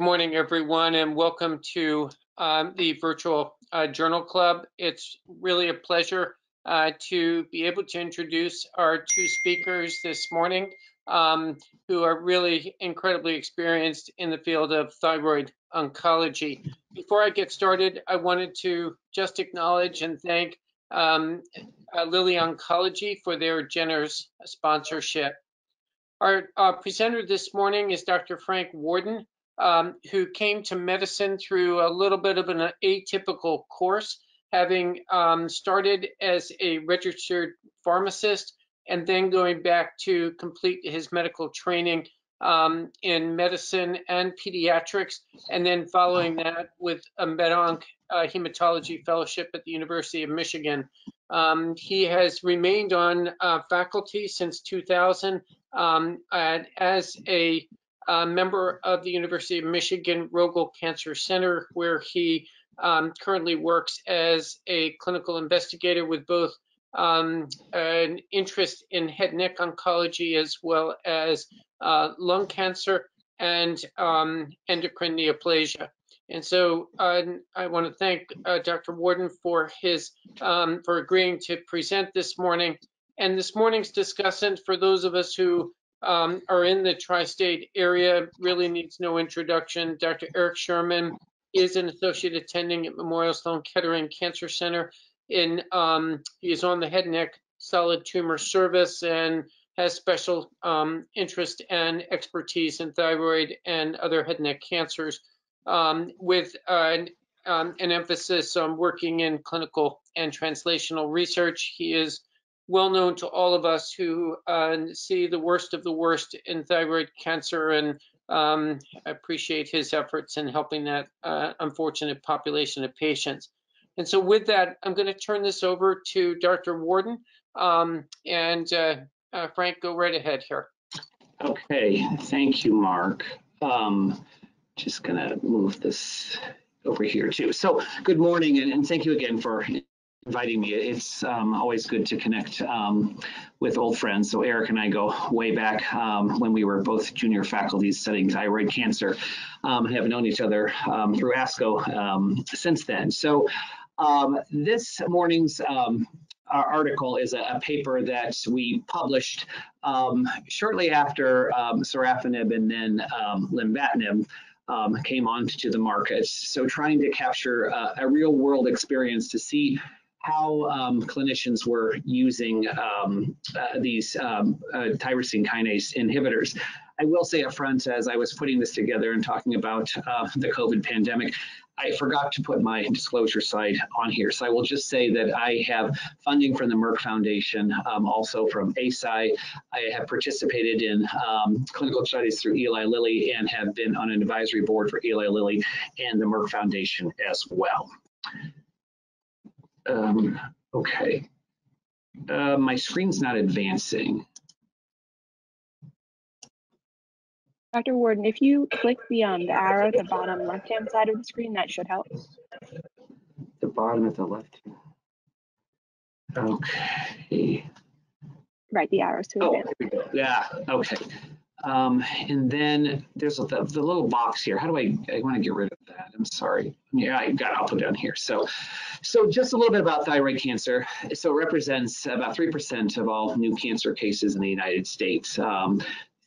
Good morning, everyone, and welcome to um, the virtual uh, journal club. It's really a pleasure uh, to be able to introduce our two speakers this morning um, who are really incredibly experienced in the field of thyroid oncology. Before I get started, I wanted to just acknowledge and thank um, uh, Lilly Oncology for their generous sponsorship. Our uh, presenter this morning is Dr. Frank Worden um, who came to medicine through a little bit of an atypical course, having um, started as a registered pharmacist and then going back to complete his medical training um, in medicine and pediatrics, and then following that with a med-onc uh, hematology fellowship at the University of Michigan. Um, he has remained on uh, faculty since 2000 um, as a a member of the University of Michigan Rogel Cancer Center, where he um, currently works as a clinical investigator with both um, an interest in head neck oncology as well as uh, lung cancer and um, endocrine neoplasia. And so uh, I want to thank uh, Dr. Worden for his um, for agreeing to present this morning. And this morning's discussant, for those of us who um, are in the tri-state area really needs no introduction. Dr. Eric Sherman is an associate attending at Memorial Sloan Kettering Cancer Center. In um, he is on the head and neck solid tumor service and has special um, interest and expertise in thyroid and other head and neck cancers, um, with uh, um, an emphasis on working in clinical and translational research. He is well known to all of us who uh, see the worst of the worst in thyroid cancer and um, appreciate his efforts in helping that uh, unfortunate population of patients. And so with that, I'm going to turn this over to Dr. Worden. Um, and uh, uh, Frank, go right ahead here. Okay, thank you, Mark. Um, just going to move this over here too. So good morning and, and thank you again for inviting me. It's um, always good to connect um, with old friends. So Eric and I go way back um, when we were both junior faculty studying thyroid cancer. Um, have known each other um, through ASCO um, since then. So this morning's article is a, a, paper that we published shortly after sorafenib and then lenvatinib came onto the market. So trying to capture uh, a real world experience to see how um, clinicians were using um, uh, these um, uh, tyrosine kinase inhibitors. I will say up front, as I was putting this together and talking about uh, the COVID pandemic, I forgot to put my disclosure slide on here. So I will just say that I have funding from the Merck Foundation, um, also from Eisai. I have participated in um, clinical studies through Eli Lilly and have been on an advisory board for Eli Lilly and the Merck Foundation as well. Um, okay. Uh, my screen's not advancing. Dr. Worden, if you click the um the arrow at the bottom left-hand side of the screen, that should help. The bottom at the left. Okay. Right, the arrows to oh, advance. Yeah, okay. Um, and then there's the, the, little box here. How do I, I want to get rid of that. I'm sorry. Yeah, I got, I'll put down here. So, so just a little bit about thyroid cancer. So it represents about 3% of all new cancer cases in the United States. Um,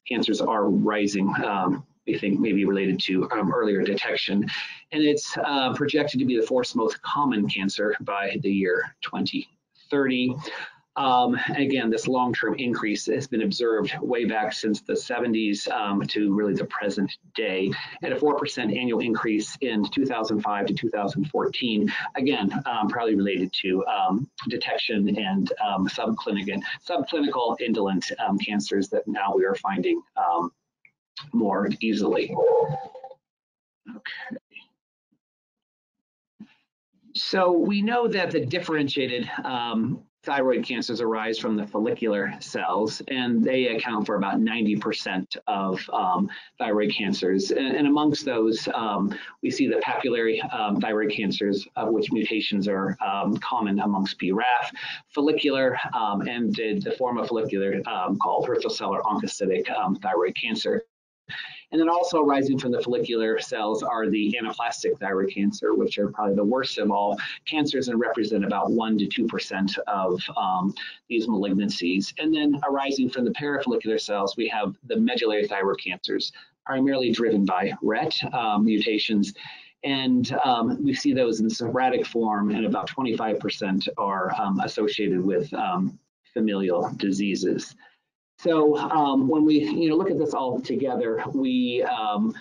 cancers are rising. Um, we think maybe related to um, earlier detection. And it's uh, projected to be the fourth most common cancer by the year 2030. Um, again, this long-term increase has been observed way back since the 70s um, to really the present day, at a 4% annual increase in 2005 to 2014. Again, um, probably related to um, detection and um, subclinical, subclinical indolent um, cancers that now we are finding more easily. Okay. So we know that the differentiated um, thyroid cancers arise from the follicular cells, and they account for about 90% of um, thyroid cancers. And, and amongst those, um, we see the papillary um, thyroid cancers, of which mutations are um, common amongst BRAF, follicular, um, and the, the, form of follicular um, called hepatocellular oncocytic thyroid cancer. And then also arising from the follicular cells are the anaplastic thyroid cancer, which are probably the worst of all cancers and represent about 1 to 2% of um, these malignancies. And then arising from the parafollicular cells, we have the medullary thyroid cancers, primarily driven by RET um, mutations. And um, we see those in sporadic form, and about 25% are um, associated with um, familial diseases. So um, when we you know look at this all together, we um,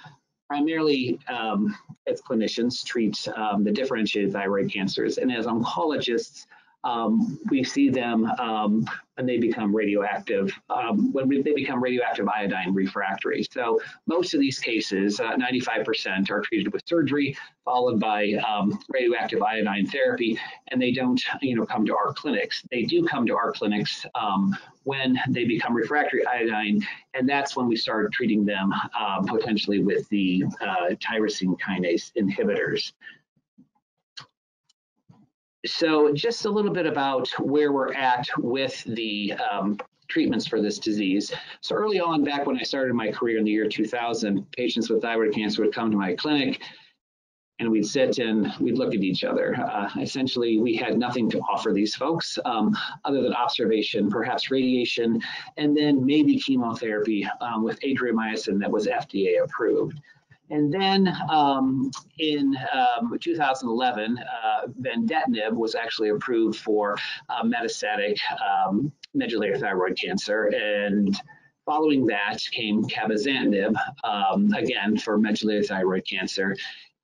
primarily um, as clinicians treat um, the differentiated thyroid cancers, and as oncologists, um, we see them um, when they become radioactive, um, when they become radioactive iodine refractory. So most of these cases, 95% uh, are treated with surgery, followed by um, radioactive iodine therapy, and they don't, you know, come to our clinics. They do come to our clinics um, when they become refractory iodine, and that's when we start treating them uh, potentially with the uh, tyrosine kinase inhibitors. So just a little bit about where we're at with the um, treatments for this disease. So early on, back when I started my career in the year 2000, patients with thyroid cancer would come to my clinic and we'd sit and we'd look at each other. Uh, essentially, we had nothing to offer these folks um, other than observation, perhaps radiation, and then maybe chemotherapy um, with adriamycin that was FDA approved. And then um, in um, 2011, uh, was actually approved for uh, metastatic um, medullary thyroid cancer. And following that came cabozantinib, um, again for medullary thyroid cancer.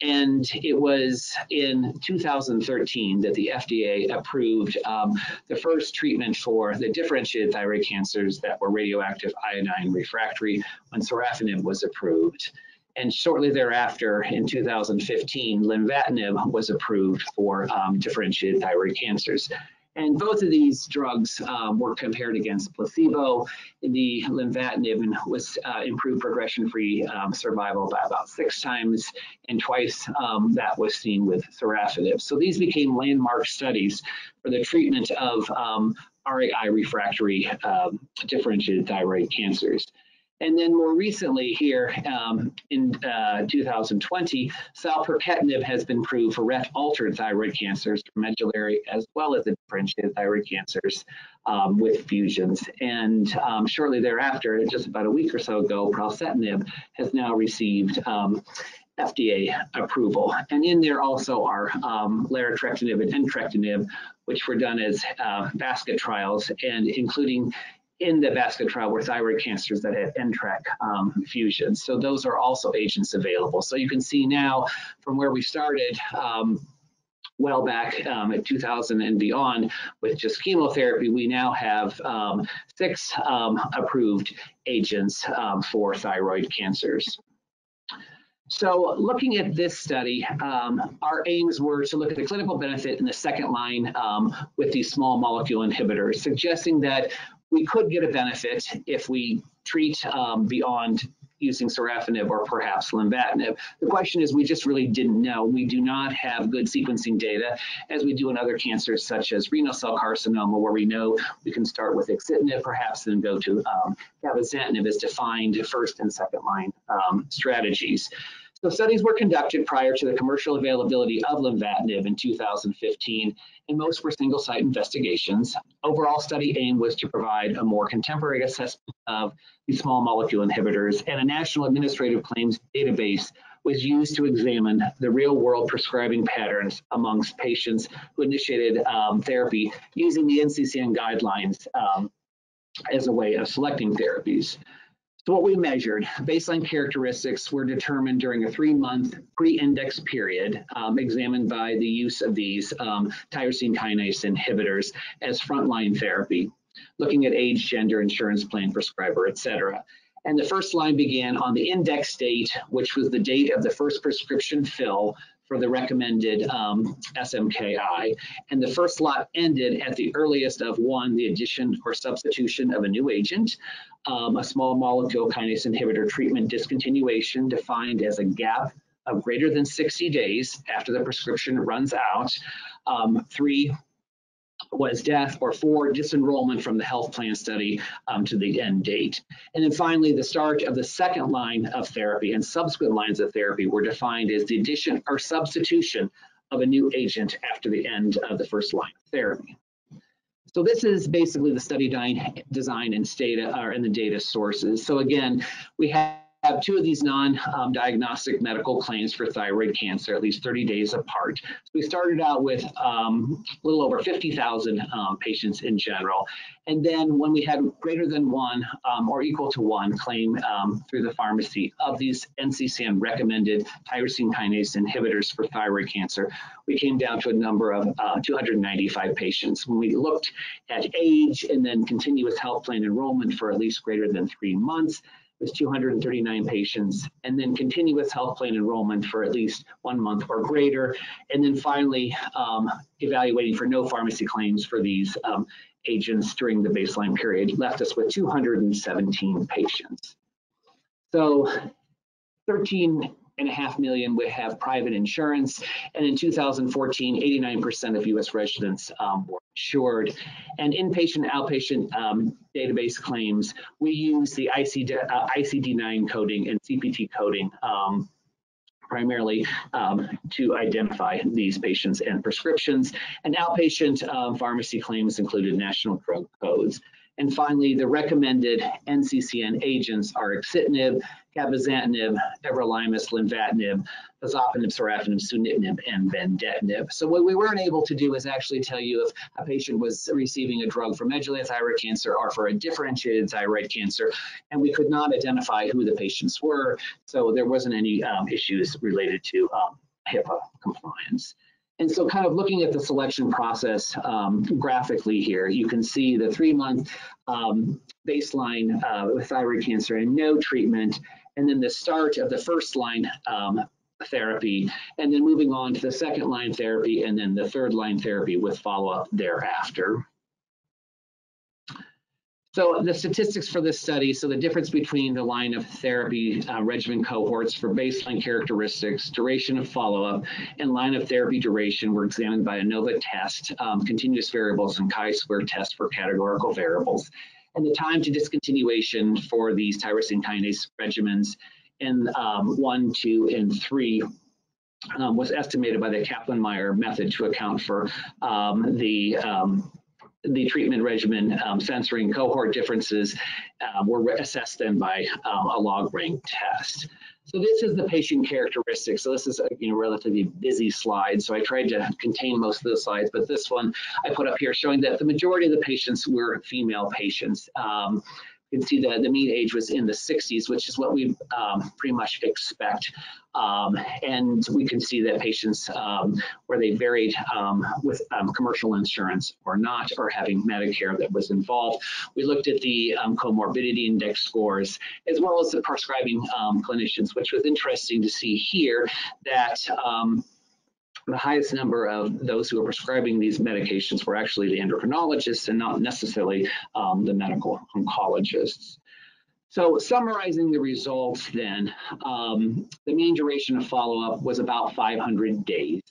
And it was in 2013 that the FDA approved um, the first treatment for the differentiated thyroid cancers that were radioactive iodine refractory when sorafenib was approved. And shortly thereafter, in 2015, lenvatinib was approved for um, differentiated thyroid cancers. And both of these drugs um, were compared against placebo. The lenvatinib was uh, improved progression-free um, survival by about six times, and twice um, that was seen with sorafenib. So these became landmark studies for the treatment of um, RAI refractory um, differentiated thyroid cancers. And then more recently here um, in uh, 2020, selpercatinib has been proved for RET-altered thyroid cancers, medullary as well as the differentiated thyroid cancers um, with fusions. And um, shortly thereafter, just about a week or so ago, pralsetinib has now received um, FDA approval. And in there also are um, larotrectinib and entrectinib, which were done as uh, basket trials and including in the basket trial were thyroid cancers that had NTRK um, fusions. So those are also agents available. So you can see now from where we started, um, well back um, at 2000 and beyond with just chemotherapy, we now have um, six um, approved agents um, for thyroid cancers. So looking at this study, um, our aims were to look at the clinical benefit in the second line um, with these small molecule inhibitors, suggesting that we could get a benefit if we treat um, beyond using sorafenib or perhaps lenvatinib. The question is we just really didn't know. We do not have good sequencing data as we do in other cancers such as renal cell carcinoma where we know we can start with axitinib perhaps then go to um, cabozantinib as defined first and second line um, strategies. So studies were conducted prior to the commercial availability of lenvatinib in 2015, and most were single-site investigations. Overall study aim was to provide a more contemporary assessment of these small molecule inhibitors, and a national administrative claims database was used to examine the real-world prescribing patterns amongst patients who initiated um, therapy using the NCCN guidelines um, as a way of selecting therapies. So what we measured, baseline characteristics were determined during a three-month pre-index period um, examined by the use of these um, tyrosine kinase inhibitors as frontline therapy, looking at age, gender, insurance plan, prescriber, et cetera. And the first line began on the index date, which was the date of the first prescription fill for the recommended um, SMKI. And the first lot ended at the earliest of one, the addition or substitution of a new agent, um, a small molecule kinase inhibitor treatment discontinuation defined as a gap of greater than 60 days after the prescription runs out. Um, three, was death, or four, disenrollment from the health plan study um, to the end date. And then finally, the start of the second line of therapy and subsequent lines of therapy were defined as the addition or substitution of a new agent after the end of the first line of therapy. So this is basically the study design and data or in the data sources. So again, we have have two of these non-diagnostic medical claims for thyroid cancer, at least 30 days apart. So we started out with um, a little over 50,000 um, patients in general. And then when we had greater than one um, or equal to one claim um, through the pharmacy of these NCCN recommended tyrosine kinase inhibitors for thyroid cancer, we came down to a number of uh, 295 patients. When we looked at age and then continuous health plan enrollment for at least greater than three months, was 239 patients, and then continuous health plan enrollment for at least one month or greater, and then finally um, evaluating for no pharmacy claims for these um, agents during the baseline period left us with 217 patients. So 13 and a half million would have private insurance. And in 2014, 89% of US residents um, were insured. And inpatient, outpatient um, database claims, we use the ICD, uh, ICD-9 coding and CPT coding um, primarily um, to identify these patients and prescriptions. And outpatient um, pharmacy claims included national drug codes. And finally, the recommended NCCN agents are axitinib, cabozantinib, everolimus, lenvatinib, pazopanib, sorafenib, sunitinib, and vandetanib. So what we weren't able to do is actually tell you if a patient was receiving a drug for medullary thyroid cancer or for a differentiated thyroid cancer, and we could not identify who the patients were. So there wasn't any um, issues related to um, HIPAA compliance. And so kind of looking at the selection process um, graphically here, you can see the three month um, baseline uh, with thyroid cancer and no treatment, and then the start of the first line um, therapy, and then moving on to the second line therapy, and then the third line therapy with follow up thereafter. So the statistics for this study, so the difference between the line of therapy uh, regimen cohorts for baseline characteristics, duration of follow-up, and line of therapy duration were examined by ANOVA test, um, continuous variables, and chi-square test for categorical variables. And the time to discontinuation for these tyrosine kinase regimens in um, one, two, and three um, was estimated by the Kaplan-Meier method to account for um, the um, the treatment regimen um, censoring cohort differences um, were assessed then by um, a log rank test. So this is the patient characteristics. So this is a you know, relatively busy slide. So I tried to contain most of the slides, but this one I put up here showing that the majority of the patients were female patients. Um, you can see that the mean age was in the 60s, which is what we um, pretty much expect. Um, and we can see that patients um, where they varied um, with um, commercial insurance or not, or having Medicare that was involved. We looked at the um, comorbidity index scores, as well as the prescribing clinicians, which was interesting to see here that the highest number of those who are prescribing these medications were actually the endocrinologists and not necessarily um, the medical oncologists. So summarizing the results then, um, the mean duration of follow-up was about 500 days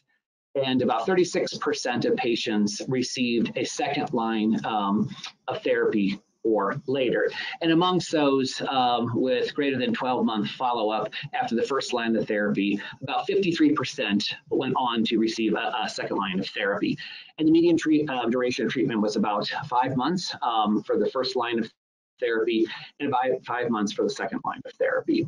and about 36% of patients received a second line um, of therapy or later. And amongst those um, with greater than 12 month follow up after the first line of therapy, about 53% went on to receive a, a second line of therapy. And the median treat, uh, duration of treatment was about five months um, for the first line of therapy and about five months for the second line of therapy.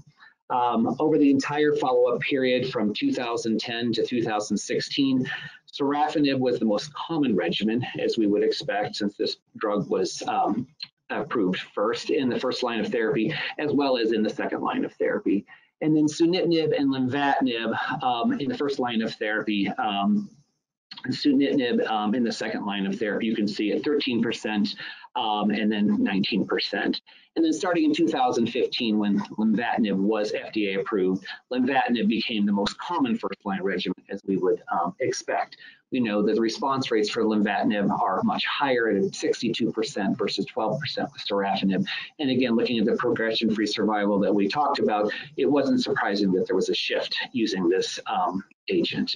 Um, over the entire follow-up period from 2010 to 2016, sorafenib was the most common regimen, as we would expect, since this drug was um, approved first in the first line of therapy, as well as in the second line of therapy. And then sunitinib and lenvatinib um, in the first line of therapy. Um, sunitinib um, in the second line of therapy, you can see at 13% um, and then 19%. And then starting in 2015, when lenvatinib was FDA approved, lenvatinib became the most common first line regimen as we would um, expect we know that the response rates for lenvatinib are much higher at 62% versus 12% with sorafenib. And again, looking at the progression-free survival that we talked about, it wasn't surprising that there was a shift using this um, agent.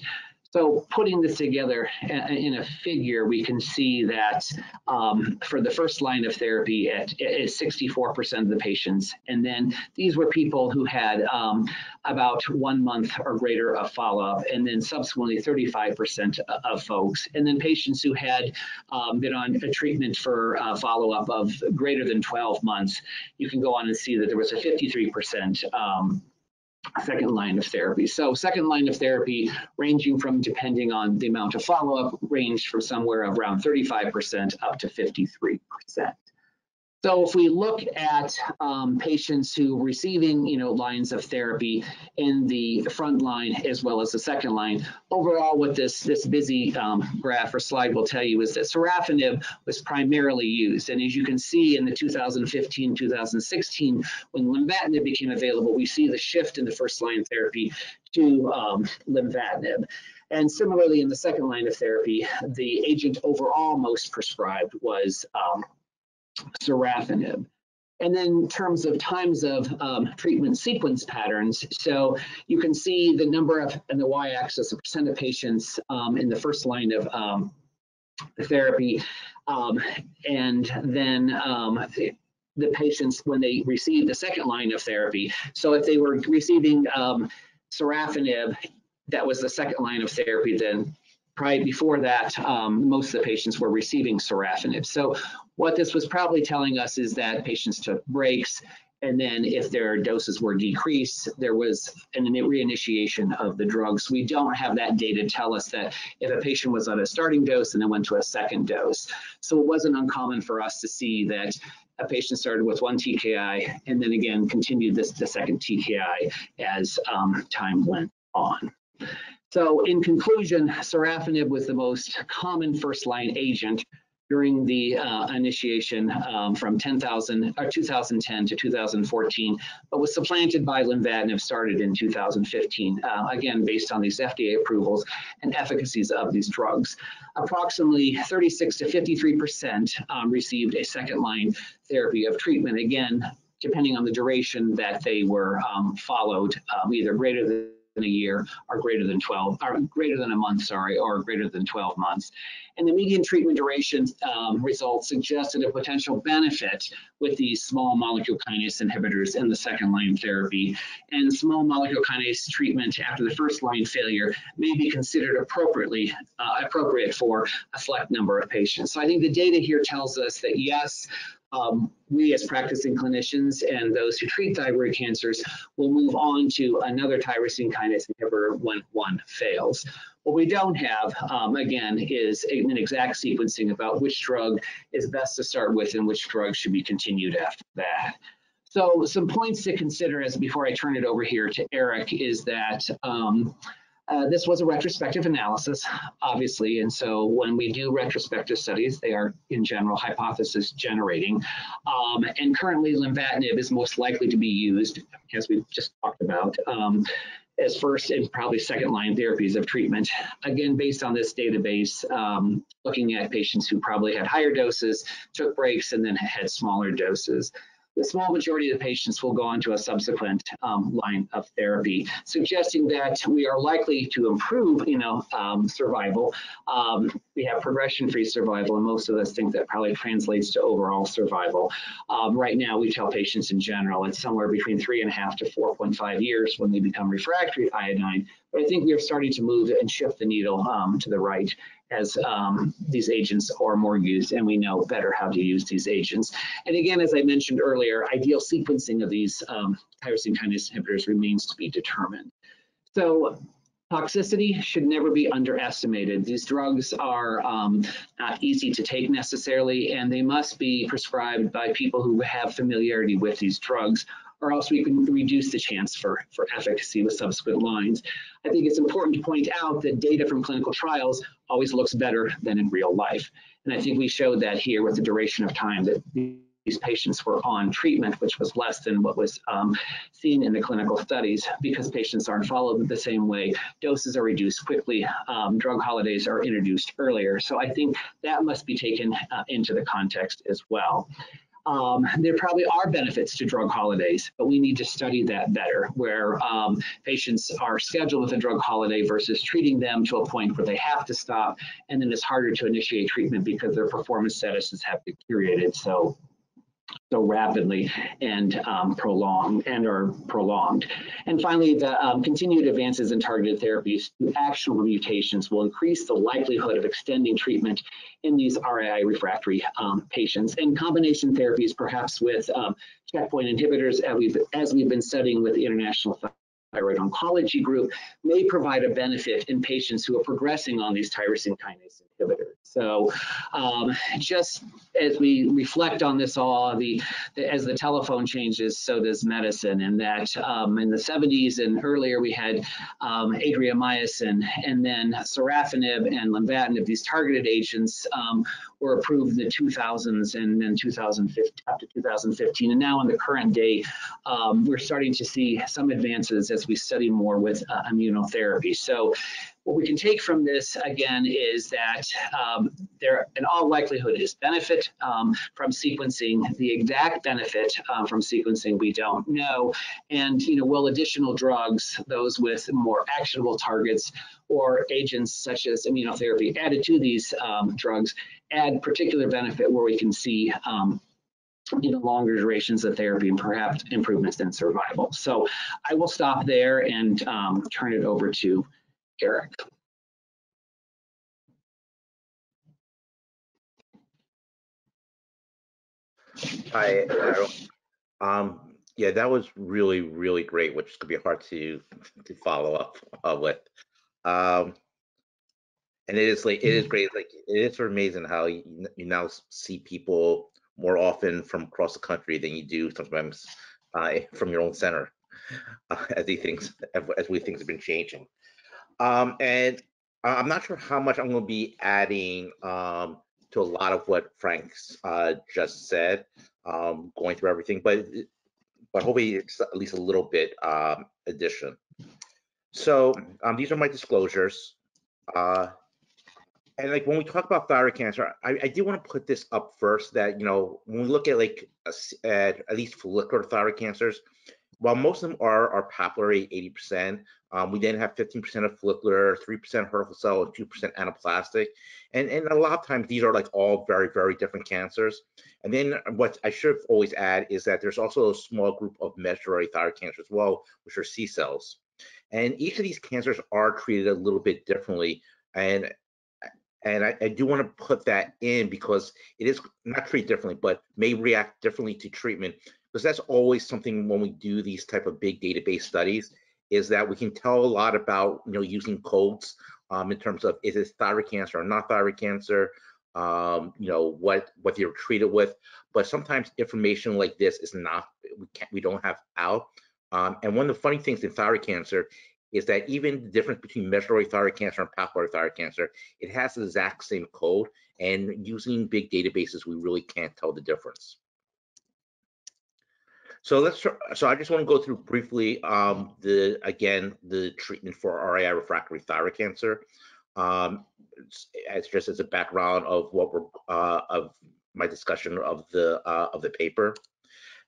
So putting this together in a figure, we can see that um, for the first line of therapy, it is 64% of the patients. And then these were people who had um, about one month or greater of follow-up, and then subsequently 35% of folks. And then patients who had um, been on a treatment for uh, follow-up of greater than 12 months, you can go on and see that there was a 53% um, second line of therapy. So second line of therapy ranging from, depending on the amount of follow-up, ranged from somewhere around 35% up to 53%. So if we look at um, patients who are receiving, you know, lines of therapy in the front line as well as the second line, overall what this, this busy um, graph or slide will tell you is that sorafenib was primarily used. And as you can see in the 2015-2016, when lenvatinib became available, we see the shift in the first line therapy to um, lenvatinib. And similarly, in the second line of therapy, the agent overall most prescribed was um, sorafenib. And then in terms of times of um, treatment sequence patterns, so you can see the number of, and the y-axis, the percent of patients um, in the first line of um, therapy, um, and then um, the, the, patients when they receive the second line of therapy. So if they were receiving um, sorafenib, that was the second line of therapy, then Probably before that, um, most of the patients were receiving sorafenib. So what this was probably telling us is that patients took breaks, and then if their doses were decreased, there was an reinitiation of the drugs. We don't have that data to tell us that if a patient was on a starting dose and then went to a second dose. So it wasn't uncommon for us to see that a patient started with one TKI and then again continued this the second TKI as um, time went on. So in conclusion, sorafenib was the most common first line agent during the uh, initiation um, from 10,000 or 2010 to 2014, but was supplanted by lenvatinib started in 2015, uh, again, based on these FDA approvals and efficacies of these drugs. Approximately 36 to 53% um, received a second line therapy of treatment, again, depending on the duration that they were um, followed, um, either greater than a year are greater than 12, or greater than a month, sorry, or greater than 12 months. And the median treatment duration um, results suggested a potential benefit with these small molecule kinase inhibitors in the second line therapy. And small molecule kinase treatment after the first line failure may be considered appropriately uh, appropriate for a select number of patients. So I think the data here tells us that yes, um, we as practicing clinicians and those who treat thyroid cancers will move on to another tyrosine kinase inhibitor when one fails. What we don't have, um, again, is an exact sequencing about which drug is best to start with and which drug should be continued after that. So some points to consider as before I turn it over here to Eric is that um, uh, this was a retrospective analysis, obviously, and so when we do retrospective studies, they are in general hypothesis generating. Um, and currently, lenvatinib is most likely to be used, as we just talked about, um, as first and probably second line therapies of treatment. Again, based on this database, um, looking at patients who probably had higher doses, took breaks, and then had smaller doses the small majority of the patients will go on to a subsequent um, line of therapy, suggesting that we are likely to improve, you know, um, survival. Um, we have progression-free survival, and most of us think that probably translates to overall survival. Um, right now, we tell patients in general it's somewhere between three and a half to 4.5 years when they become refractory to iodine. But I think we are starting to move and shift the needle um, to the right as um, these agents are more used and we know better how to use these agents. And again, as I mentioned earlier, ideal sequencing of these um, tyrosine kinase inhibitors remains to be determined. So toxicity should never be underestimated. These drugs are um, not easy to take necessarily, and they must be prescribed by people who have familiarity with these drugs or else we can reduce the chance for, for efficacy with subsequent lines. I think it's important to point out that data from clinical trials always looks better than in real life. And I think we showed that here with the duration of time that these patients were on treatment, which was less than what was um, seen in the clinical studies because patients aren't followed the same way. Doses are reduced quickly. Um, drug holidays are introduced earlier. So I think that must be taken uh, into the context as well. Um, there probably are benefits to drug holidays, but we need to study that better, where um, patients are scheduled with a drug holiday versus treating them to a point where they have to stop, and then it's harder to initiate treatment because their performance statuses have deteriorated. So so rapidly and um, prolonged and are prolonged. And finally, the um, continued advances in targeted therapies to actionable mutations will increase the likelihood of extending treatment in these RAI refractory um, patients. And combination therapies, perhaps with um, checkpoint inhibitors, as we've, as we've been studying with the International Thyroid Oncology Group, may provide a benefit in patients who are progressing on these tyrosine kinase inhibitors. So um, just as we reflect on this all, the, the, as the telephone changes, so does medicine. And that um, in the 70s and earlier, we had um, adriamycin and then sorafenib and lenvatinib, these targeted agents were approved in the 2000s and then 2015 up to 2015. And now in the current day, um, we're starting to see some advances as we study more with uh, immunotherapy. So what we can take from this again is that um, there, in all likelihood, is benefit um, from sequencing. The exact benefit um, from sequencing we don't know, and you know, will additional drugs, those with more actionable targets or agents such as immunotherapy added to these um, drugs, add particular benefit where we can see um, know, longer durations of therapy and perhaps improvements in survival. So I will stop there and um, turn it over to Eric. Hi, Um, yeah, that was really, really great, which could be hard to to follow up uh, with. Um, and it is like it is great. Like it is sort of amazing how you, you now see people more often from across the country than you do sometimes uh, from your own center, uh, as these things as we things have been changing. Um, and I'm not sure how much I'm going to be adding um, to a lot of what Frank's uh, just said, um, going through everything, but but hopefully it's at least a little bit um, addition. So um, these are my disclosures. Uh, and like when we talk about thyroid cancer, I, I do want to put this up first that, you know, when we look at like at, at least follicular thyroid cancers, while most of them are, are papillary, 80%, um, we then have 15% of follicular, 3% Hürthle cell, and 2% anaplastic. And, and a lot of times these are like all very, very different cancers. And then what I should always add is that there's also a small group of medullary thyroid cancer as well, which are C cells. And each of these cancers are treated a little bit differently. And and I, I, do want to put that in because it is not treated differently, but may react differently to treatment. Because that's always something when we do these type of big database studies is that we can tell a lot about you know using codes um, in terms of is it thyroid cancer or not thyroid cancer? Um, you know what what they're treated with. But sometimes information like this is not we can't we don't have out. Um, and one of the funny things in thyroid cancer is that even the difference between medullary thyroid cancer and papillary thyroid cancer it has the exact same code and using big databases we really can't tell the difference so let's. So I just want to go through briefly um, the again the treatment for RAI refractory thyroid cancer. Um, just as a background of what we're uh, of my discussion of the uh, of the paper.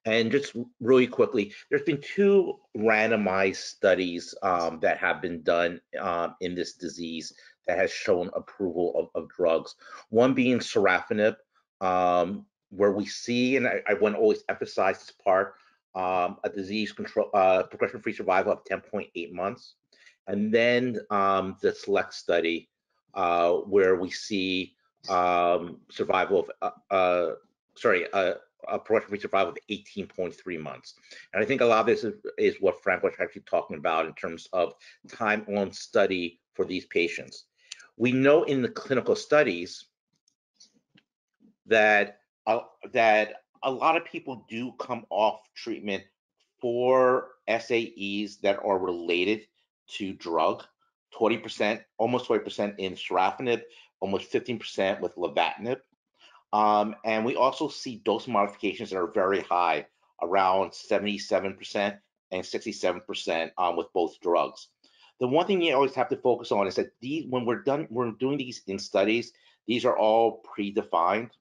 And just really quickly, there's been two randomized studies um, that have been done um, in this disease that has shown approval of, of drugs. One being sorafenib, um, where we see, and I, I want to always emphasize this part, um, a disease control uh, progression-free survival of 10.8 months, and then um, the select study uh, where we see um, survival of uh, uh sorry a progression-free survival of 18.3 months. And I think a lot of this is, is what Frank was actually talking about in terms of time on study for these patients. We know in the clinical studies that uh, that a lot of people do come off treatment for SAEs that are related to drug. 20%, almost 20% in sorafenib, almost 15% with lenvatinib. Um, and we also see dose modifications that are very high, around 77% and 67% um, with both drugs. The one thing you always have to focus on is that these, when we're done, we're doing these in studies, these are all predefined.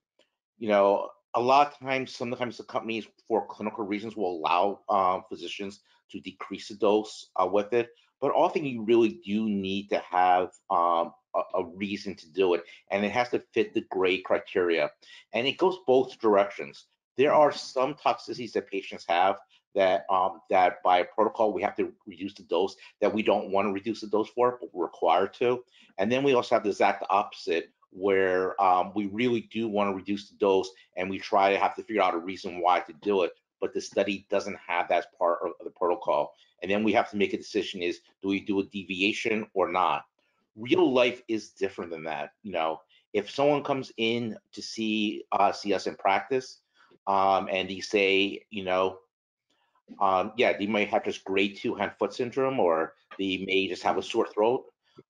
You know, a lot of times, sometimes the companies, for clinical reasons, will allow um, physicians to decrease the dose uh, with it. But often you really do need to have um, a, reason to do it, and it has to fit the gray criteria. And it goes both directions. There are some toxicities that patients have that um, that by protocol we have to reduce the dose that we don't want to reduce the dose for, but we're required to. And then we also have the exact opposite where um, we really do want to reduce the dose and we try to have to figure out a reason why to do it, but the study doesn't have that part of the protocol. And then we have to make a decision is, do we do a deviation or not? Real life is different than that. You know, if someone comes in to see uh, see us in practice um, and they say, you know, um, yeah, they might have just grade two hand foot syndrome or they may just have a sore throat.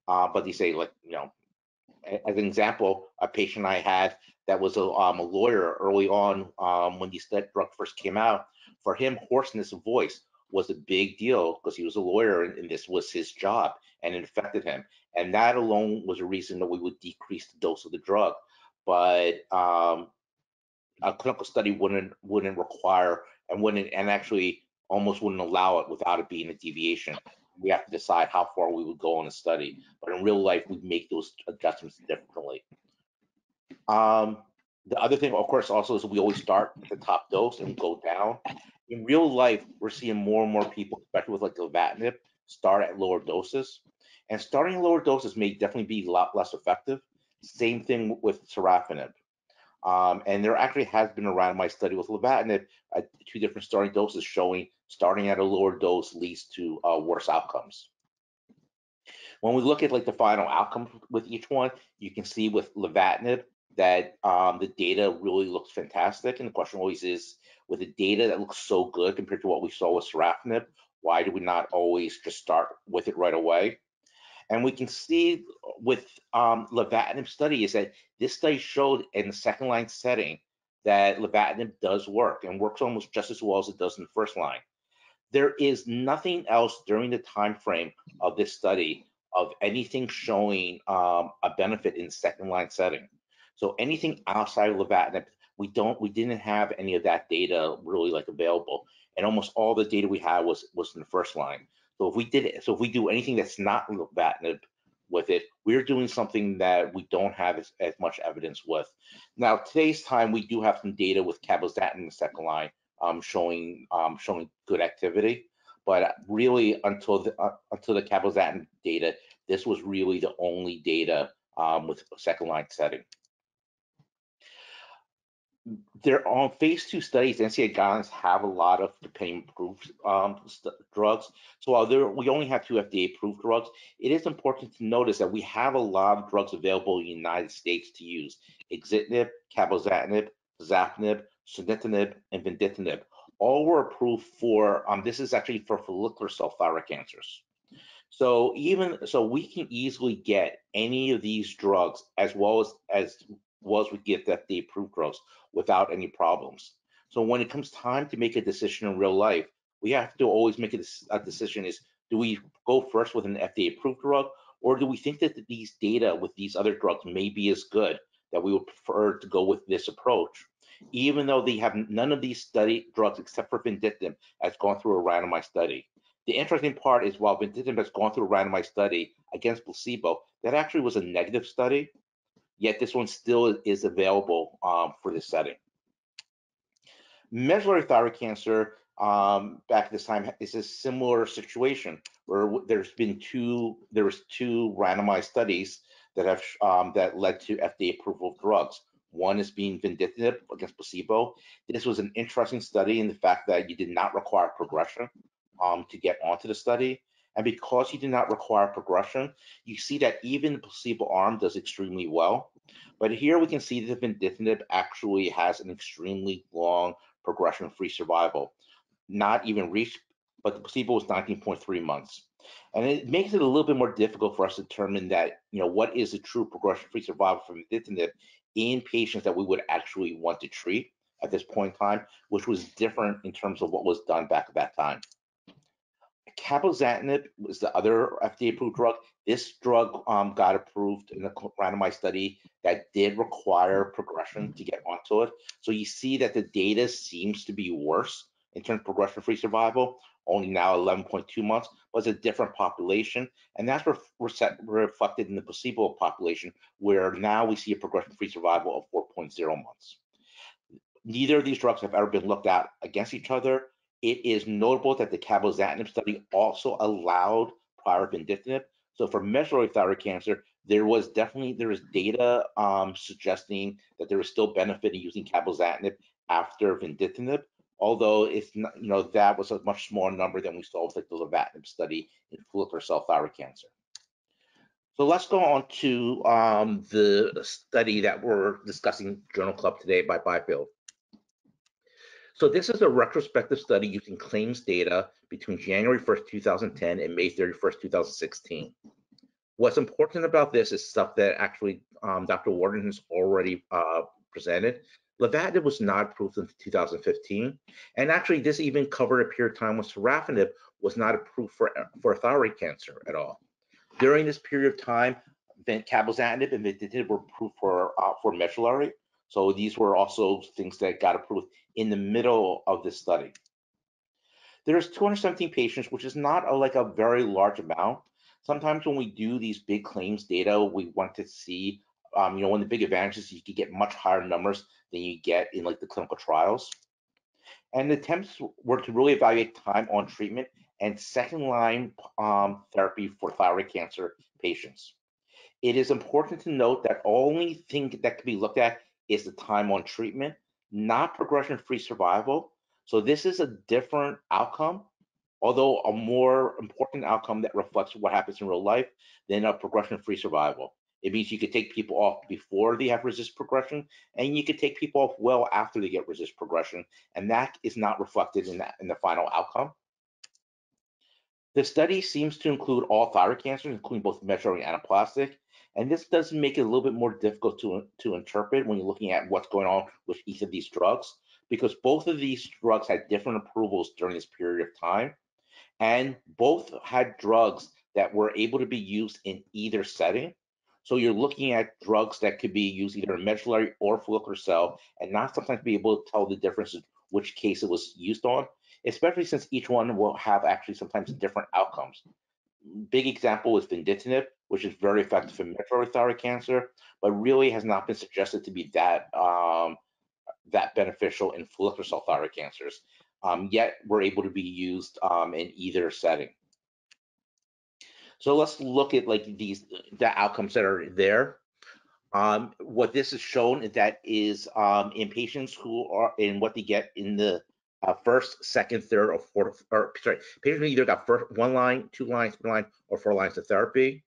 Uh, but they say like, you know, as an example, a patient I had that was a, um, a lawyer early on um, when this drug first came out. For him, hoarseness of voice was a big deal because he was a lawyer and, and, this was his job and it affected him. And that alone was a reason that we would decrease the dose of the drug. But um, a clinical study wouldn't wouldn't require and wouldn't and actually almost wouldn't allow it without it being a deviation we have to decide how far we would go on a study. But in real life, we make those adjustments differently. Um, the other thing, of course, also is we always start at the top dose and go down. In real life, we're seeing more and more people, especially with like lenvatinib, start at lower doses. And starting lower doses may definitely be a lot less effective. Same thing with sorafenib. Um, and there actually has been a randomized study with lenvatinib at two different starting doses showing starting at a lower dose leads to uh, worse outcomes. When we look at like the final outcome with each one, you can see with lenvatinib that um, the data really looks fantastic. And the question always is, with the data that looks so good compared to what we saw with sorafenib, why do we not always just start with it right away? And we can see with um, study is that this study showed in the second line setting that lenvatinib does work and works almost just as well as it does in the first line. There is nothing else during the time frame of this study of anything showing um, a benefit in the second line setting. So anything outside of lenvatinib, we don't, we didn't have any of that data really like available, and almost all the data we had was was in the first line. So if we did it, so if we do anything that's not lenvatinib with it, we're doing something that we don't have as, as much evidence with. Now today's time, we do have some data with cabozantinib in the second line, um, showing um, showing good activity. But really, until the uh, until the cabozantinib data, this was really the only data um, with second line setting there on phase two studies, NCA guidelines have a lot of depending approved um, drugs. So while there, we only have two FDA approved drugs, it is important to notice that we have a lot of drugs available in the United States to use. Axitinib, cabozantinib, sorafenib, sunitinib, and vandetanib. All were approved for, um, this is actually for follicular cell thyroid cancers. So even, so we can easily get any of these drugs as well as, as was we get FDA approved drugs without any problems. So when it comes time to make a decision in real life, we have to always make a, decision is do we go first with an FDA approved drug or do we think that these data with these other drugs may be as good that we would prefer to go with this approach even though they have none of these study drugs except for vandetanib has gone through a randomized study. The interesting part is while vandetanib has gone through a randomized study against placebo, that actually was a negative study yet this one still is available um, for this setting. Medullary thyroid cancer, um, back at this time, is a similar situation where there's been two, there was two randomized studies that have um, that led to FDA approval of drugs. One is being vandetanib against placebo. This was an interesting study in the fact that you did not require progression um, to get onto the study. And because you did not require progression, you see that even the placebo arm does extremely well. But here we can see that vandetanib actually has an extremely long progression-free survival. Not even reached, but the placebo was 19.3 months. And it makes it a little bit more difficult for us to determine that, you know, what is the true progression-free survival for vandetanib in patients that we would actually want to treat at this point in time, which was different in terms of what was done back at that time cabozantinib was the other FDA approved drug. This drug um, got approved in a randomized study that did require progression to get onto it. So you see that the data seems to be worse in terms of progression-free survival, only now 11.2 months, it's a different population. And that's ref reflected in the placebo population, where now we see a progression-free survival of 4.0 months. Neither of these drugs have ever been looked at against each other. It is notable that the cabozantinib study also allowed prior vandetanib. So for medullary thyroid cancer, there was definitely there is data um, suggesting that there is still benefit in using cabozantinib after vindictinib although it's not, you know, that was a much smaller number than we saw with like the lenvatinib study in follicular cell thyroid cancer. So let's go on to um, the study that we're discussing Journal Club today by Byfield. So this is a retrospective study using claims data between January 1st, 2010 and May 31st, 2016. What's important about this is stuff that actually um, Dr. Worden has already uh, presented. Lenvatinib was not approved in 2015, and actually this even covered a period of time when sorafenib was not approved for, for thyroid cancer at all. During this period of time, cabozantinib and vandetanib were approved for uh, for medullary. So these were also things that got approved in the middle of this study. There's 217 patients, which is not a, like a very large amount. Sometimes when we do these big claims data, we want to see um, you know, one of the big advantages you can get much higher numbers than you get in like the clinical trials. And the attempts were to really evaluate time on treatment and second line um, therapy for thyroid cancer patients. It is important to note that only thing that can be looked at is the time on treatment, not progression-free survival. So this is a different outcome, although a more important outcome that reflects what happens in real life than a progression-free survival. It means you could take people off before they have RECIST progression, and you could take people off well after they get RECIST progression, and that is not reflected in that in the final outcome. The study seems to include all thyroid cancers, including both medullary and anaplastic, and this does make it a little bit more difficult to, to interpret when you're looking at what's going on with each of these drugs, because both of these drugs had different approvals during this period of time, and both had drugs that were able to be used in either setting. So you're looking at drugs that could be used either in medullary or follicular cell and not sometimes be able to tell the differences which case it was used on, especially since each one will have actually sometimes different outcomes. Big example is vandetanib, which is very effective in medullary thyroid cancer, but really has not been suggested to be that um, that beneficial in follicular cell thyroid cancers. Um, yet we're able to be used um, in either setting. So let's look at like these the outcomes that are there. Um, what this is shown that is um, in patients who are in what they get in the uh, first, second, third, or fourth, or sorry, patients either got first one line, two lines, three line, or four lines of therapy.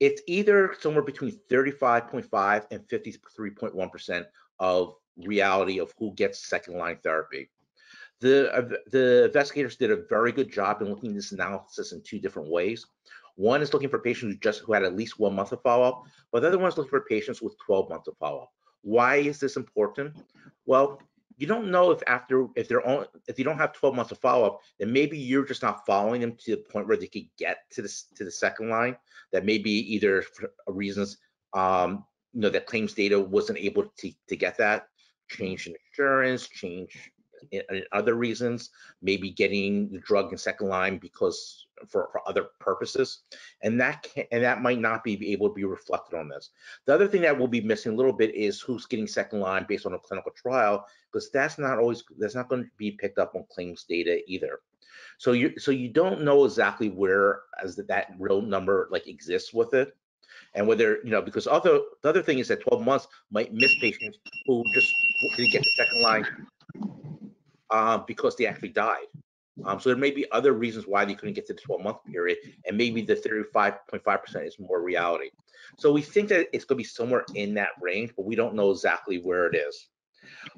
It's either somewhere between 35.5 and 53.1% of reality of who gets second line therapy. The, uh, the investigators did a very good job in looking at this analysis in two different ways. One is looking for patients who just who had at least one month of follow-up, but the other one is looking for patients with 12 months of follow-up. Why is this important? Well, you don't know if after if they're on if you don't have 12 months of follow-up, then maybe you're just not following them to the point where they could get to the to the second line. That maybe either for reasons um, you know that claims data wasn't able to to get that change in insurance, change other reasons, maybe getting the drug in second line because for, for other purposes, and that can, and that might not be able to be reflected on this. The other thing that we'll be missing a little bit is who's getting second line based on a clinical trial, because that's not always that's not going to be picked up on claims data either. So you so you don't know exactly where as that real number like exists with it and whether you know because other the other thing is that 12 months might miss patients who just didn't get the second line um, because they actually died. Um, so there may be other reasons why they couldn't get to the 12 month period, and maybe the 35.5% is more reality. So we think that it's going to be somewhere in that range, but we don't know exactly where it is.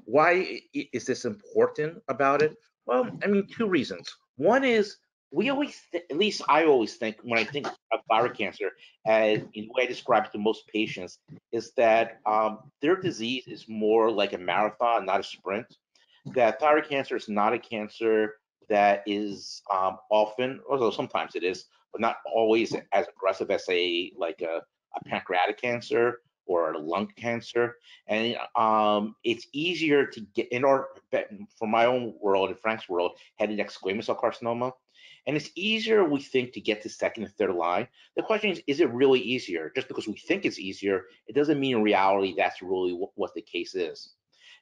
Why is this important about it? Well, I mean, two reasons. One is we always, at least I always think when I think of thyroid cancer, as in the way I describe it to most patients, is that um, their disease is more like a marathon, not a sprint that thyroid cancer is not a cancer that is um, often, although sometimes it is, but not always as aggressive as a like a, a pancreatic cancer or a lung cancer. And um, it's easier to get in our, for my own world, in Frank's world, head and neck squamous cell carcinoma. And it's easier, we think, to get to second and third line. The question is, is it really easier? Just because we think it's easier, it doesn't mean in reality that's really what the case is.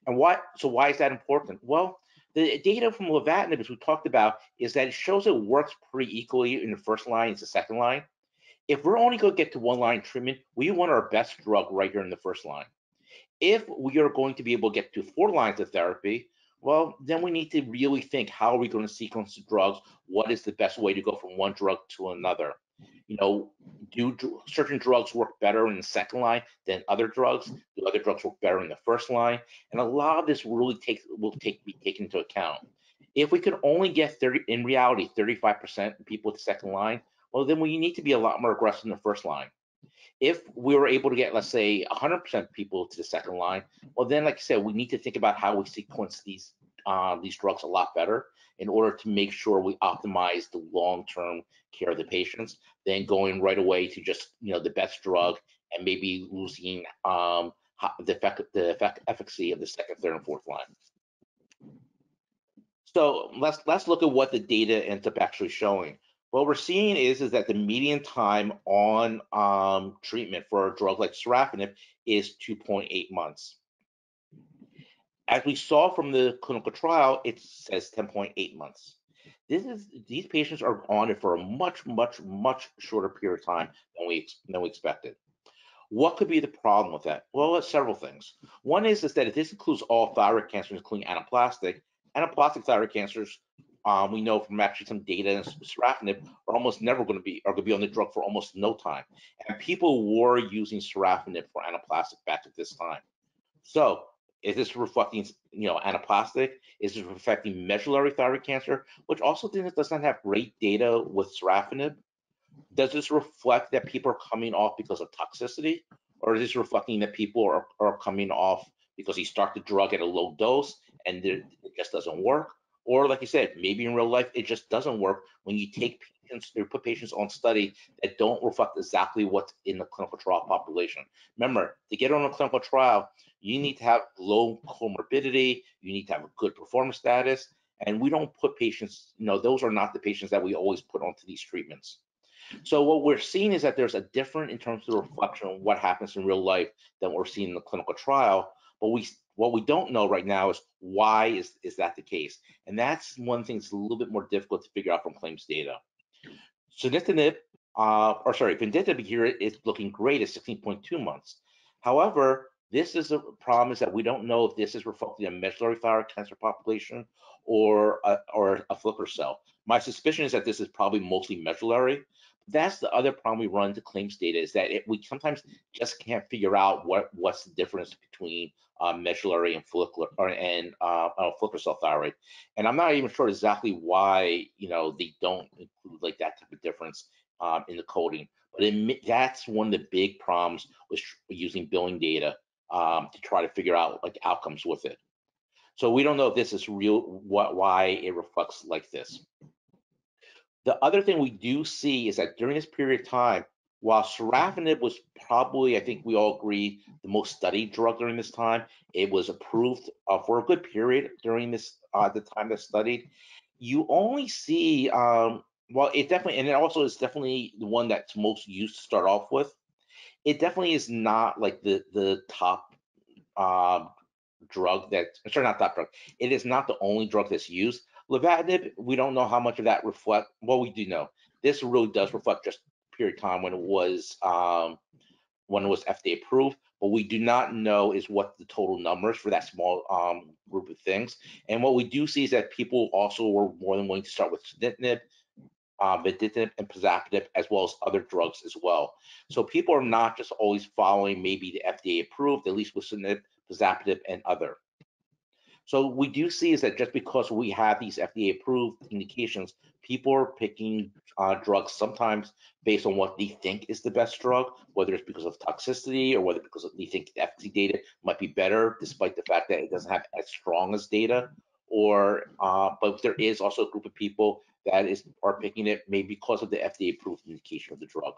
And why? So why is that important? Well, the data from lenvatinib, as we talked about, is that it shows it works pretty equally in the first line and the second line. If we're only going to get to one line treatment, we want our best drug right here in the first line. If we are going to be able to get to four lines of therapy, well, then we need to really think how are we going to sequence the drugs? What is the best way to go from one drug to another? You know, do certain drugs work better in the second line than other drugs? Do other drugs work better in the first line? And a lot of this really takes will take be taken into account. If we could only get 30, in reality, 35% of people with the second line, well, then we need to be a lot more aggressive in the first line. If we were able to get, let's say, 100% people to the second line, well, then, like I said, we need to think about how we sequence these uh, these drugs a lot better in order to make sure we optimize the long-term care of the patients than going right away to just you know the best drug and maybe losing um, the, effect, the effect, efficacy of the second, third, and fourth line. So let's let's look at what the data ends up actually showing. What we're seeing is, is that the median time on um, treatment for a drug like sorafenib is 2.8 months. As we saw from the clinical trial, it says 10.8 months. This is these patients are on it for a much, much, much shorter period of time than we than we expected. What could be the problem with that? Well, several things. One is, is that if this includes all thyroid cancers, including anaplastic, anaplastic thyroid cancers um, we know from actually some data in sorafenib are almost never going to be are going to be on the drug for almost no time. And people were using sorafenib for anaplastic back at this time. So is this reflecting, you know, anaplastic? Is this reflecting medullary thyroid cancer, which also does not have great data with sorafenib? Does this reflect that people are coming off because of toxicity? Or is this reflecting that people are, are coming off because you start the drug at a low dose and it just doesn't work? Or like you said, maybe in real life, it just doesn't work when you take or put patients on study that don't reflect exactly what's in the clinical trial population. Remember, to get on a clinical trial, you need to have low comorbidity, you need to have a good performance status, and we don't put patients, you know, those are not the patients that we always put onto these treatments. So what we're seeing is that there's a different in terms of reflection of what happens in real life than what we're seeing in the clinical trial, but we what we don't know right now is why is, is that the case? And that's one thing that's a little bit more difficult to figure out from claims data. Sunitinib, uh, or sorry, Vandetanib here is looking great at 16.2 months. However, this is a problem is that we don't know if this is reflecting a medullary thyroid cancer population or a, or a follicular cell. My suspicion is that this is probably mostly medullary. That's the other problem we run into claims data is that it, we sometimes just can't figure out what what's the difference between uh, medullary and follicular or, and uh, uh, follicular cell thyroid. And I'm not even sure exactly why you know they don't include like that type of difference um, in the coding. But it, that's one of the big problems with using billing data um, to try to figure out like outcomes with it. So we don't know if this is real, what, why it reflects like this. The other thing we do see is that during this period of time, while sorafenib was probably, I think we all agree, the most studied drug during this time, it was approved uh, for a good period during this uh, the time that studied. You only see, um, well, it definitely, and it also is definitely the one that's most used to start off with. It definitely is not like the the top uh, drug that, sorry, not top drug. It is not the only drug that's used. Lenvatinib, we don't know how much of that reflect. Well, we do know this really does reflect just period of time when it was um, when it was FDA approved, but we do not know is what the total numbers for that small um, group of things. And what we do see is that people also were more than willing to start with sunitinib, um, Vandetanib, and Pazopanib, as well as other drugs as well. So people are not just always following maybe the FDA approved, at least with sunitinib, Pazopanib, and other. So we do see is that just because we have these FDA approved indications, people are picking uh, drugs sometimes based on what they think is the best drug, whether it's because of toxicity or whether because they think the efficacy data might be better, despite the fact that it doesn't have as strong as data, or uh, but there is also a group of people that is are picking it maybe because of the FDA approved indication of the drug.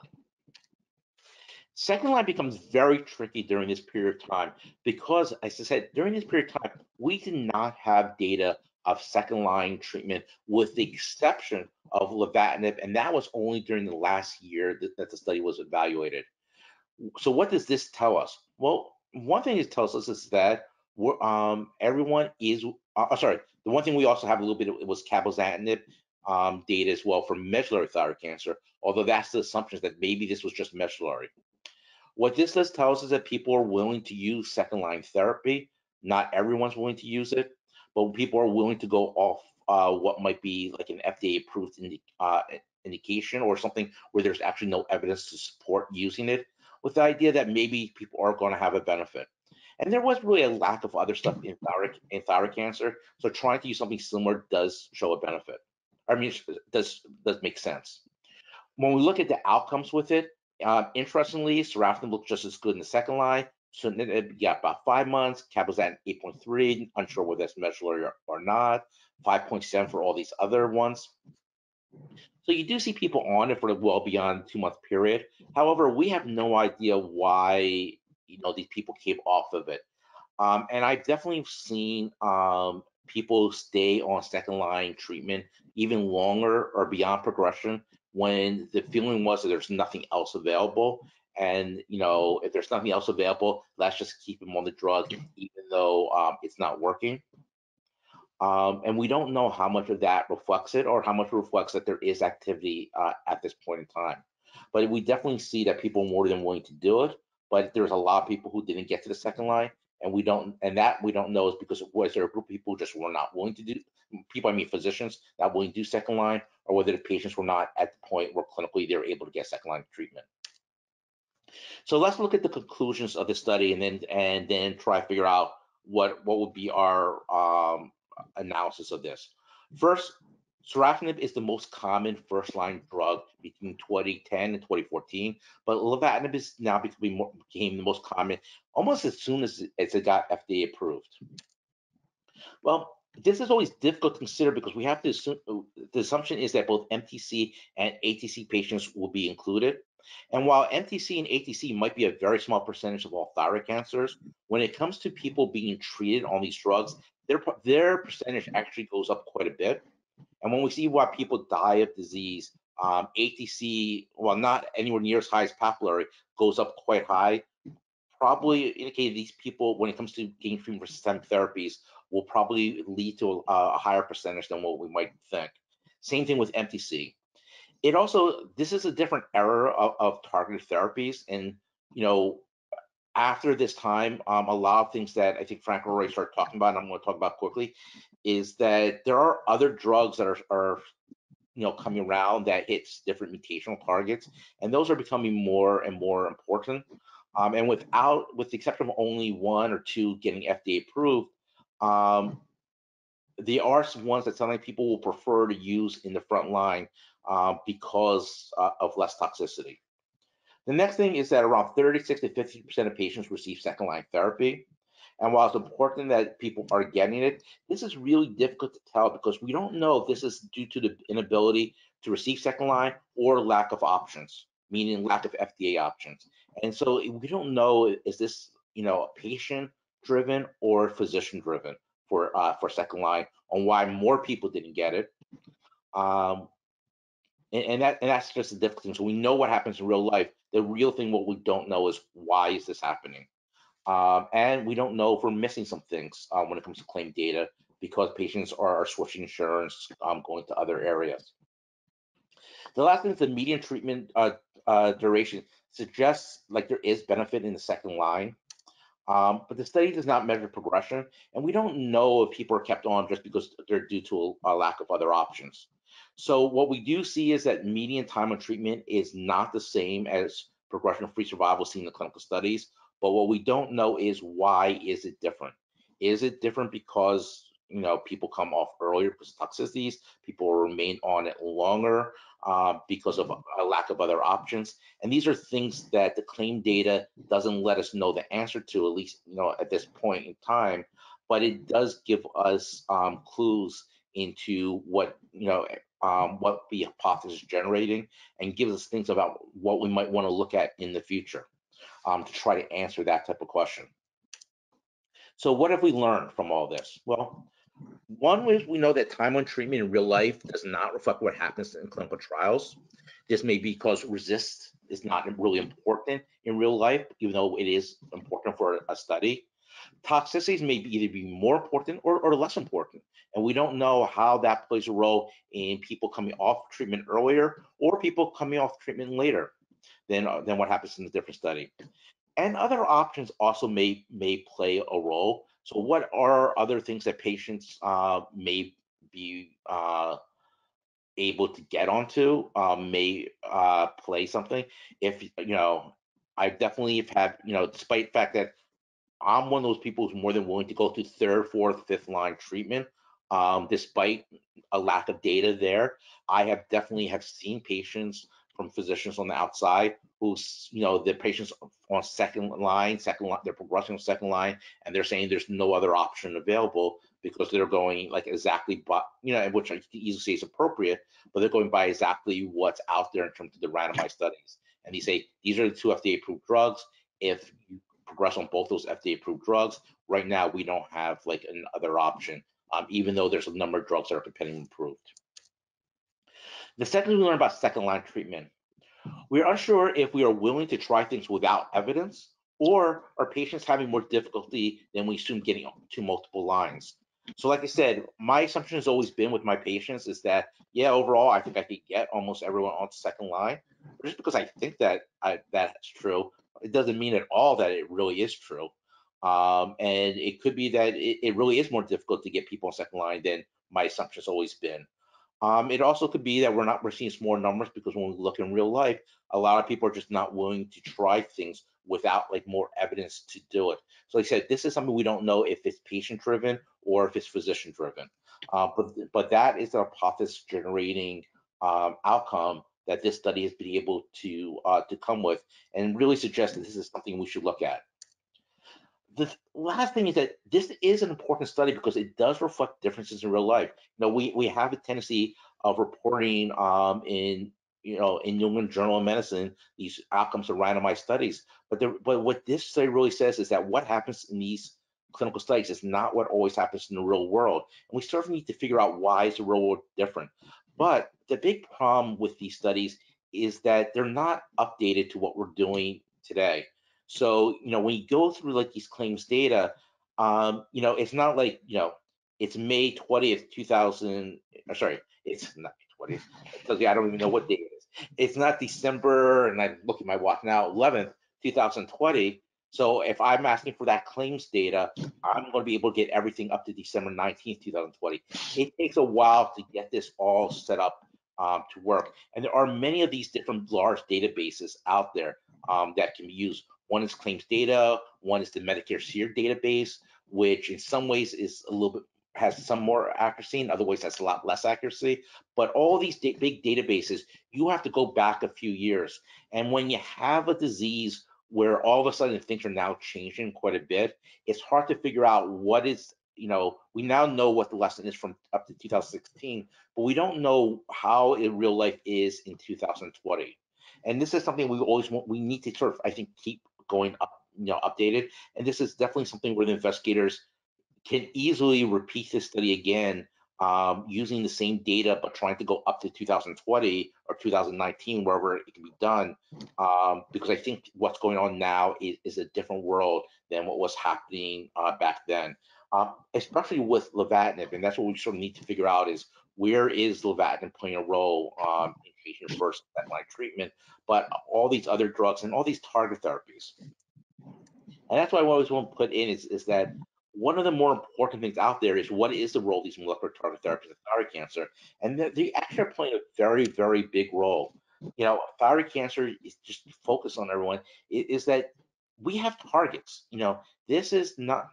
Second line becomes very tricky during this period of time because, as I said, during this period of time, we did not have data of second line treatment with the exception of lenvatinib, and that was only during the last year that, that the study was evaluated. So what does this tell us? Well, one thing it tells us is that um, everyone is, uh, uh, sorry, the one thing we also have a little bit of, was cabozantinib um, data as well for medullary thyroid cancer, although that's the assumption that maybe this was just medullary. What this list tells us is that people are willing to use second line therapy. Not everyone's willing to use it, but people are willing to go off uh, what might be like an FDA approved indi uh, indication or something where there's actually no evidence to support using it with the idea that maybe people are going to have a benefit. And there was really a lack of other stuff in thyroid, in thyroid cancer. So trying to use something similar does show a benefit. I mean, does does make sense. When we look at the outcomes with it, uh, interestingly, sorafenib looked just as good in the second line. So yeah, about five months. Cabozantinib 8.3, unsure whether that's measurable or, or not. 5.7 for all these other ones. So you do see people on it for well beyond two month period. However, we have no idea why you know these people came off of it. Um, and I've definitely seen um, people stay on second line treatment even longer or beyond progression when the feeling was that there's nothing else available. And you know, if there's nothing else available, let's just keep them on the drug, even though um, it's not working. Um, and we don't know how much of that reflects it or how much reflects that there is activity uh, at this point in time. But we definitely see that people are more than willing to do it. But there's a lot of people who didn't get to the second line, and we don't, and that we don't know is because was there a group of people who just were not willing to do people, I mean physicians, not willing to do second line, or whether the patients were not at the point where clinically they were able to get second line treatment. So let's look at the conclusions of the study and then and then try to figure out what what would be our um, analysis of this. First, sorafenib is the most common first-line drug between 2010 and 2014, but lenvatinib is now becoming more, became the most common almost as soon as, as it got FDA approved. Well, this is always difficult to consider because we have to assume the assumption is that both MTC and ATC patients will be included. And while MTC and ATC might be a very small percentage of all thyroid cancers, when it comes to people being treated on these drugs, their their percentage actually goes up quite a bit. And when we see why people die of disease, um, ATC, while not anywhere near as high as papillary, goes up quite high. Probably indicating these people, when it comes to getting treatment for systemic therapies, will probably lead to a, a higher percentage than what we might think. Same thing with MTC. It also, this is a different era of, of targeted therapies. And, you know, after this time, um, a lot of things that I think Frank already started talking about, and I'm going to talk about quickly, is that there are other drugs that are, are you know, coming around that hits different mutational targets, and those are becoming more and more important. Um, and without, with the exception of only one or two getting FDA approved, um, they are some ones that some people will prefer to use in the front line uh, because uh, of less toxicity. The next thing is that around 36 to 50% of patients receive second line therapy. And while it's important that people are getting it, this is really difficult to tell because we don't know if this is due to the inability to receive second line or lack of options, meaning lack of FDA options. And so we don't know is this, you know, a patient driven or physician driven for uh, for second line on why more people didn't get it. Um, and, and, that and that's just the difficult thing. So we know what happens in real life. The real thing, what we don't know is why is this happening, um, and we don't know if we're missing some things uh, when it comes to claim data because patients are, are switching insurance, um, going to other areas. The last thing is the median treatment uh, uh, duration suggests like there is benefit in the second line. Um, but the study does not measure progression, and we don't know if people are kept on just because they're due to a, a lack of other options. So what we do see is that median time on treatment is not the same as progression-free survival seen in the clinical studies, but what we don't know is why is it different? Is it different because you know people come off earlier because of toxicities, people remain on it longer uh, because of a lack of other options. And these are things that the claim data doesn't let us know the answer to, at least you know at this point in time. but it does give us um, clues into what you know um, what the hypothesis is generating and gives us things about what we might want to look at in the future um, to try to answer that type of question. So what have we learned from all this? Well, one is we know that time on treatment in real life does not reflect what happens in clinical trials. This may be because RECIST is not really important in real life, even though it is important for a study. Toxicities may be either be more important or, or less important. And we don't know how that plays a role in people coming off treatment earlier or people coming off treatment later than, uh, than what happens in the different study. And other options also may, may play a role. So what are other things that patients uh, may be uh, able to get onto um, may uh, play something. If you know, I definitely have had you know, despite the fact that I'm one of those people who's more than willing to go to third, fourth, fifth line treatment, um, despite a lack of data there. I have definitely have seen patients from physicians on the outside who, you know, the patients on second line, second line, they're progressing on second line, and they're saying there's no other option available because they're going like exactly, but you know, which I can easily say is appropriate, but they're going by exactly what's out there in terms of the randomized studies. And they say these are the two FDA approved drugs. If you progress on both those FDA approved drugs, right now we don't have like another option, um, even though there's a number of drugs that are competitively approved. The second we learn about second line treatment. We're unsure if we are willing to try things without evidence or are patients having more difficulty than we assume getting to multiple lines. So like I said, my assumption has always been with my patients is that, yeah, overall, I think I could get almost everyone on second line. Just because I think that I, that's true, it doesn't mean at all that it really is true. Um, and it could be that it, it, really is more difficult to get people on second line than my assumption has always been. Um, it also could be that we're not we're seeing smaller numbers because when we look in real life, a lot of people are just not willing to try things without like more evidence to do it. So like I said, this is something we don't know if it's patient driven or if it's physician driven. Uh, but but that is the hypothesis generating um, outcome that this study has been able to uh, to come with, and really suggests that this is something we should look at. The last thing is that this is an important study because it does reflect differences in real life. You know, we we have a tendency of reporting um, in you know, in New England Journal of Medicine, these outcomes of randomized studies. But but what this study really says is that what happens in these clinical studies is not what always happens in the real world. And we sort of need to figure out why is the real world different. But the big problem with these studies is that they're not updated to what we're doing today. So, you know, when you go through like these claims data, um, you know, it's not like, you know, it's May 20th, 2000, sorry, it's not May 20th. I don't even know what date it is it's not December, and I look at my watch now, 11th, 2020. So if I'm asking for that claims data, I'm going to be able to get everything up to December 19th, 2020. It takes a while to get this all set up um, to work. And there are many of these different large databases out there um, that can be used. One is claims data, one is the Medicare SEER database, which in some ways is a little bit has some more accuracy and other ways has a lot less accuracy. But all these da big databases, you have to go back a few years. And when you have a disease where all of a sudden things are now changing quite a bit, it's hard to figure out what is, you know, we now know what the lesson is from up to 2016, but we don't know how in real life is in 2020. And this is something we always want, we need to sort of, I think, keep going up, you know, updated. And this is definitely something where the investigators can easily repeat this study again um, using the same data, but trying to go up to 2020 or 2019, wherever it can be done. Um, because I think what's going on now is, is, a different world than what was happening uh, back then, um, especially with lenvatinib. And that's what we sort of need to figure out is where is lenvatinib playing a role um, in patient first line treatment, but all these other drugs and all these target therapies. And that's why I always want to put in is, is that one of the more important things out there is what is the role of these molecular target therapies in thyroid cancer? And they actually are playing a very, very big role. You know, thyroid cancer is just focus on everyone is that we have targets. You know, this is not,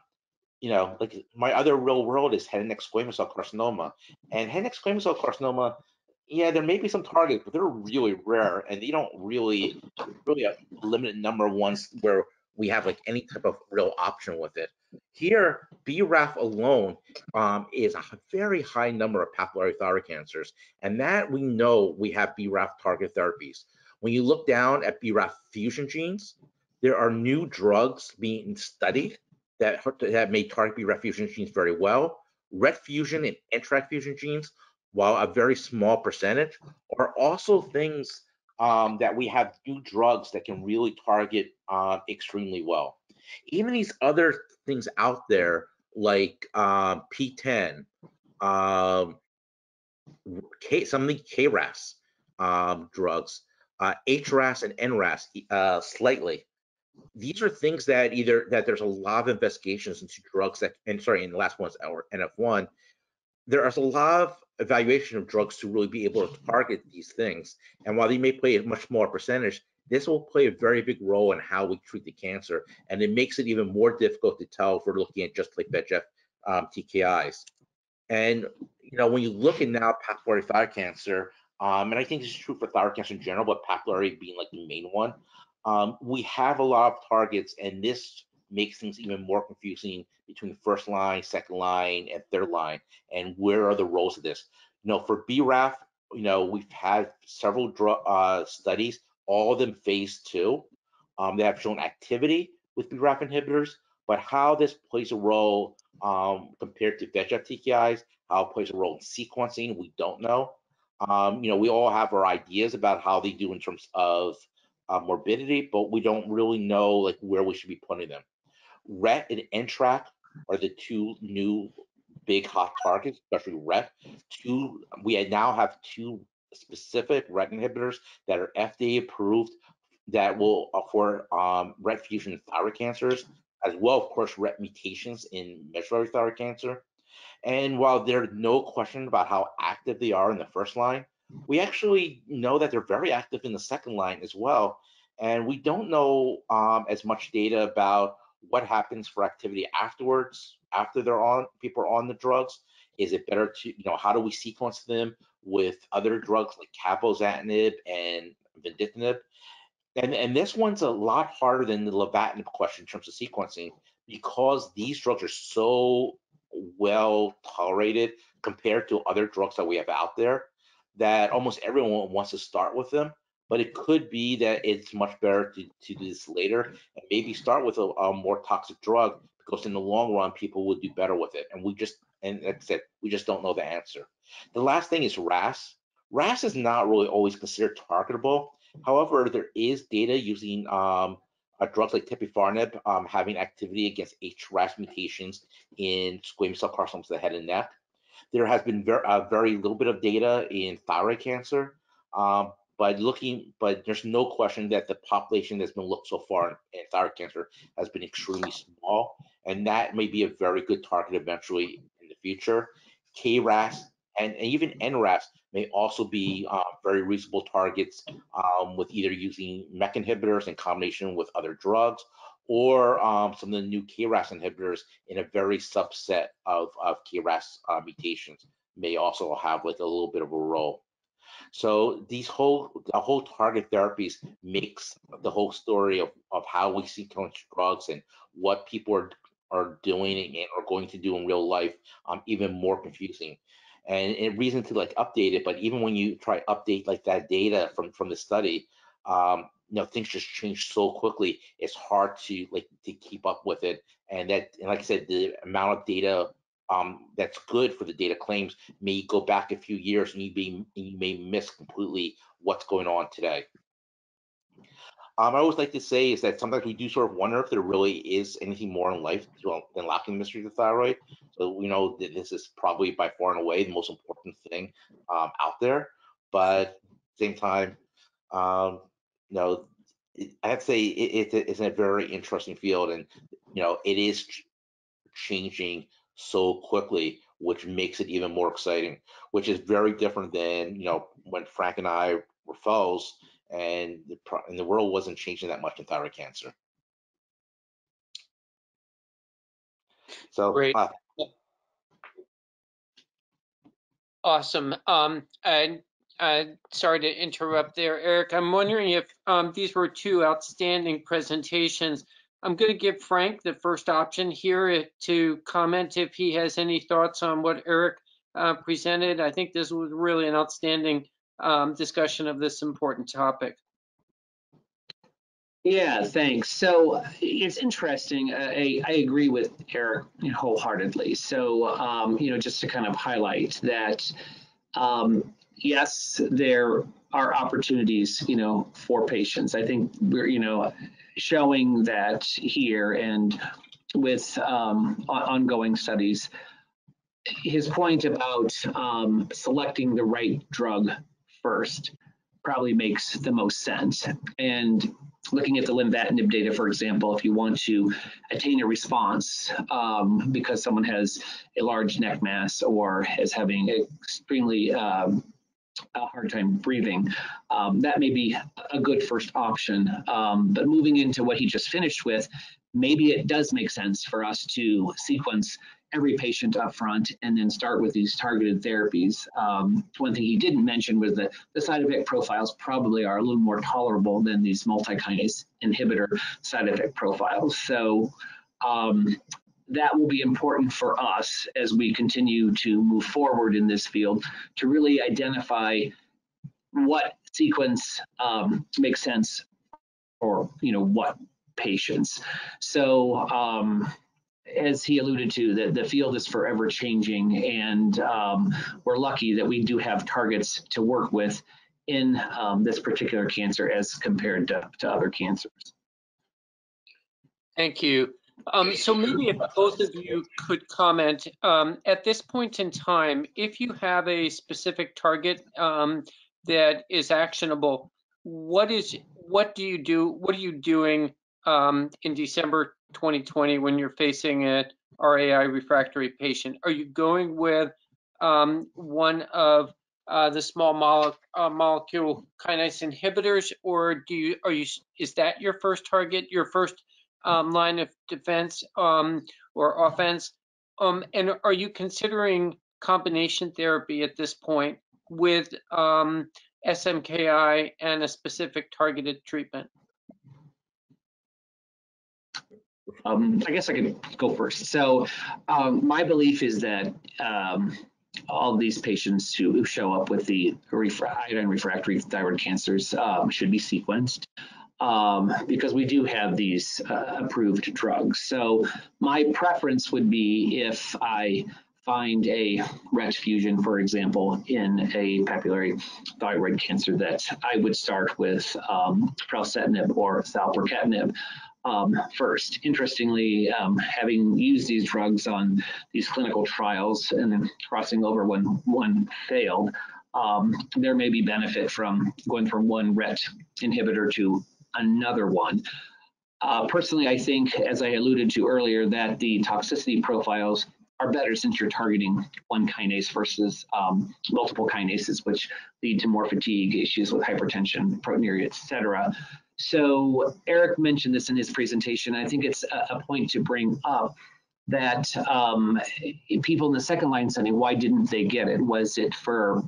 you know, like my other real world is head and neck squamous cell carcinoma. And head and neck squamous cell carcinoma, yeah, there may be some targets, but they're really rare and they don't really, really a limited number of ones where we have like any type of real option with it. Here, BRAF alone um, is a very high number of papillary thyroid cancers, and that we know we have BRAF target therapies. When you look down at BRAF fusion genes, there are new drugs being studied that, that may target BRAF fusion genes very well. RET fusion and NTRK fusion genes, while a very small percentage, are also things um, that we have new drugs that can really target uh, extremely well. Even these other things out there like um, PTEN, um, K, some of the KRAS um, drugs, uh, HRAS and NRAS uh, slightly. These are things that either that there's a lot of investigations into drugs that, and sorry, in the last one's our NF1, there is a lot of evaluation of drugs to really be able to target these things. And while they may play a much smaller percentage, this will play a very big role in how we treat the cancer. And it makes it even more difficult to tell if we're looking at just like VEGF um, TKIs. And, you know, when you look at now papillary thyroid cancer, um, and I think this is true for thyroid cancer in general, but papillary being like the main one, um, we have a lot of targets, and this makes things even more confusing between first line, second line, and third line, and where are the roles of this? You know, for BRAF, you know, we've had several drug uh, studies, all of them phase two. Um, they have shown activity with BRAF inhibitors, but how this plays a role um, compared to VEGF TKIs, how it plays a role in sequencing, we don't know. Um, you know, we all have our ideas about how they do in terms of uh, morbidity, but we don't really know like where we should be putting them. RET and NTRK are the two new big hot targets, especially RET. Two, we now have two specific RET inhibitors that are FDA approved that will uh, for um, RET fusion thyroid cancers, as well, of course, RET mutations in medullary thyroid cancer. And while there's no question about how active they are in the first line, we actually know that they're very active in the second line as well. And we don't know um, as much data about what happens for activity afterwards, after they're on, people are on the drugs. Is it better to, you know, how do we sequence them with other drugs like cabozantinib and vandetanib? And, and this one's a lot harder than the lenvatinib question in terms of sequencing because these drugs are so well tolerated compared to other drugs that we have out there that almost everyone wants to start with them but it could be that it's much better to, to do this later and maybe start with a, a, more toxic drug because in the long run people will do better with it. And we just and like I said we just don't know the answer. The last thing is RAS. RAS is not really always considered targetable. However there is data using um, drugs like tipifarnib um, having activity against HRAS mutations in squamous cell carcinomas of the head and neck there has been very, uh, very little bit of data in thyroid cancer, um, but looking, but there's no question that the population that's been looked so far in, in thyroid cancer has been extremely small, and that may be a very good target eventually in the future. KRAS and, and even NRAS may also be uh, very reasonable targets um, with either using MEK inhibitors in combination with other drugs or um, some of the new KRAS inhibitors in a very subset of, of KRAS uh, mutations may also have like a little bit of a role. So these whole the whole target therapies makes the whole story of, of how we sequence drugs and what people are are doing and are going to do in real life um, even more confusing. And, and reason to like update it, but even when you try update like that data from from the study, um, you know things just change so quickly it's hard to like to keep up with it and that and like i said the amount of data um, that's good for the data claims may go back a few years and you, be, you may miss completely what's going on today um, I always like to say is that sometimes we do sort of wonder if there really is anything more in life than locking the mystery of the thyroid. So we know that this is probably by far and away the most important thing um, out there. But at the same time, um, know, I have to say it, it, it's a very interesting field, and you know, it is ch changing so quickly, which makes it even more exciting. Which is very different than you know when Frank and I were fellows, and the and the world wasn't changing that much in thyroid cancer. So Great. Uh, Awesome. Um, and uh, sorry to interrupt there, Eric. I'm wondering if um, these were two outstanding presentations, I'm going to give Frank the first option here to comment if he has any thoughts on what Eric uh, presented. I think this was really an outstanding um, discussion of this important topic. Yeah, thanks. So it's interesting. I, I agree with Eric wholeheartedly. So, um, you know, just to kind of highlight that, um, yes, there are opportunities, you know, for patients. I think we're, you know, showing that here and with um, ongoing studies. His point about um, selecting the right drug first probably makes the most sense. And looking at the lenvatinib data, for example, if you want to attain a response um, because someone has a large neck mass or is having extremely um, a hard time breathing, um, that may be a good first option. Um, but moving into what he just finished with, maybe it does make sense for us to sequence every patient up front and then start with these targeted therapies. Um, one thing he didn't mention was that the side effect profiles probably are a little more tolerable than these multi-kinase inhibitor side effect profiles. So um, that will be important for us as we continue to move forward in this field to really identify what sequence um, makes sense for you know what patients. So um, as he alluded to, that the field is forever changing, and um, we're lucky that we do have targets to work with in um, this particular cancer as compared to, to other cancers. Thank you. Um, so maybe if both of you could comment um, at this point in time, if you have a specific target um, that is actionable, what is what do you do? What are you doing um, in December 2020 when you're facing a RAI refractory patient? Are you going with um, one of uh, the small mole uh, molecule kinase inhibitors, or do you are you is that your first target, your first um, line of defense um, or offense? Um, and are you considering combination therapy at this point with um, SMKI and a specific targeted treatment? Um, I guess I can go first. So um, my belief is that all these patients who, show up with the iodine refractory thyroid cancers should be sequenced um, because we do have these uh, approved drugs. So my preference would be if I find a RET fusion, for example, in a papillary thyroid cancer, that I would start with um, pralsetinib or selpercatinib um, first. Interestingly, um, having used these drugs on these clinical trials and then crossing over when one failed, um, there may be benefit from going from one RET inhibitor to another one. Uh, personally, I think, as I alluded to earlier, that the toxicity profiles are better since you're targeting one kinase versus um, multiple kinases, which lead to more fatigue, issues with hypertension, proteinuria, et cetera. So Eric mentioned this in his presentation. I think it's a, a point to bring up that um, people in the second line setting, why didn't they get it? Was it for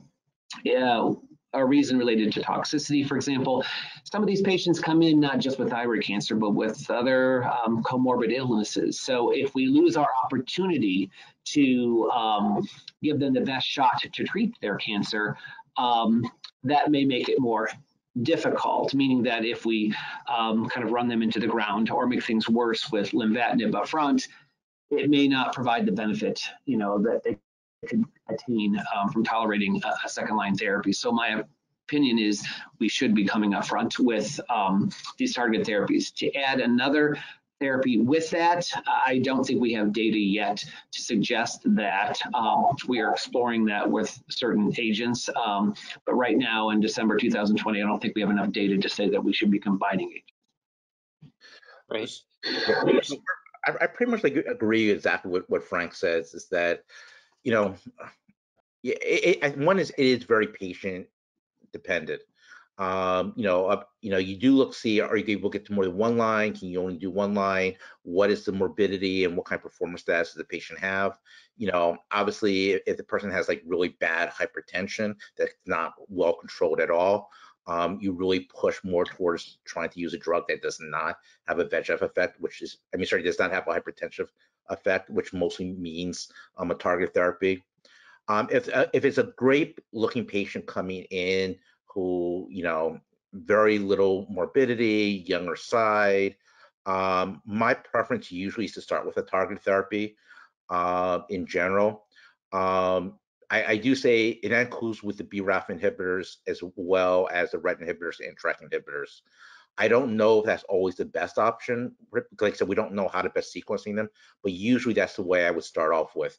uh, a reason related to toxicity, for example? Some of these patients come in not just with thyroid cancer, but with other um, comorbid illnesses. So if we lose our opportunity to um, give them the best shot to treat their cancer, um, that may make it more difficult, meaning that if we um, kind of run them into the ground or make things worse with lenvatinib up front, it may not provide the benefit, you know, that they could attain um, from tolerating a, a, second line therapy. So my opinion is we should be coming up front with um, these targeted therapies. To add another therapy. With that, I don't think we have data yet to suggest that um, we are exploring that with certain agents. Um, but right now in December 2020, I don't think we have enough data to say that we should be combining agents. Right. I, I pretty much agree exactly what, what Frank says is that, you know, it, it, one is it is very patient dependent um, you know, uh, you know, you do look see are you able to get to more than one line? Can you only do one line? What is the morbidity and what kind of performance status does the patient have? You know, obviously, if, the person has like really bad hypertension that's not well controlled at all, um, you really push more towards trying to use a drug that does not have a VEGF effect, which is, I mean, sorry, does not have a hypertensive effect, which mostly means um, a target therapy. Um, if uh, if it's a great looking patient coming in who, you know, very little morbidity, younger side, um, my preference usually is to start with a target therapy uh, in general. Um, I, I, do say it includes with the BRAF inhibitors as well as the RET inhibitors and TRK inhibitors. I don't know if that's always the best option. Like I said, we don't know how to best sequencing them, but usually that's the way I would start off with.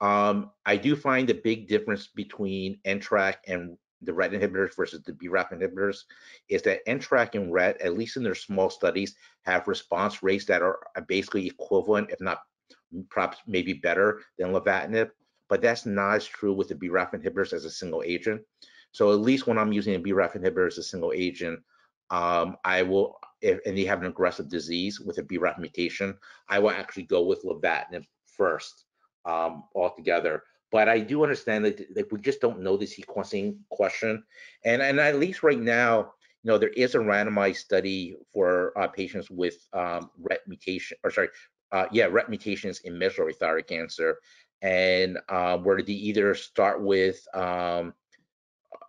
Um, I do find the big difference between NTRK and the RET inhibitors versus the BRAF inhibitors is that NTRK and RET, at least in their small studies, have response rates that are basically equivalent, if not perhaps maybe better than lenvatinib. But that's not as true with the BRAF inhibitors as a single agent. So at least when I'm using a BRAF inhibitor as a single agent, um, I will, if, and they have an aggressive disease with a BRAF mutation, I will actually go with lenvatinib first um, altogether. But I do understand that, that we just don't know the sequencing question. And, and at least right now, you know, there is a randomized study for uh, patients with um, RET mutation, or sorry, uh, yeah, RET mutations in mesothelioma thyroid cancer, and uh, where they either start with, um,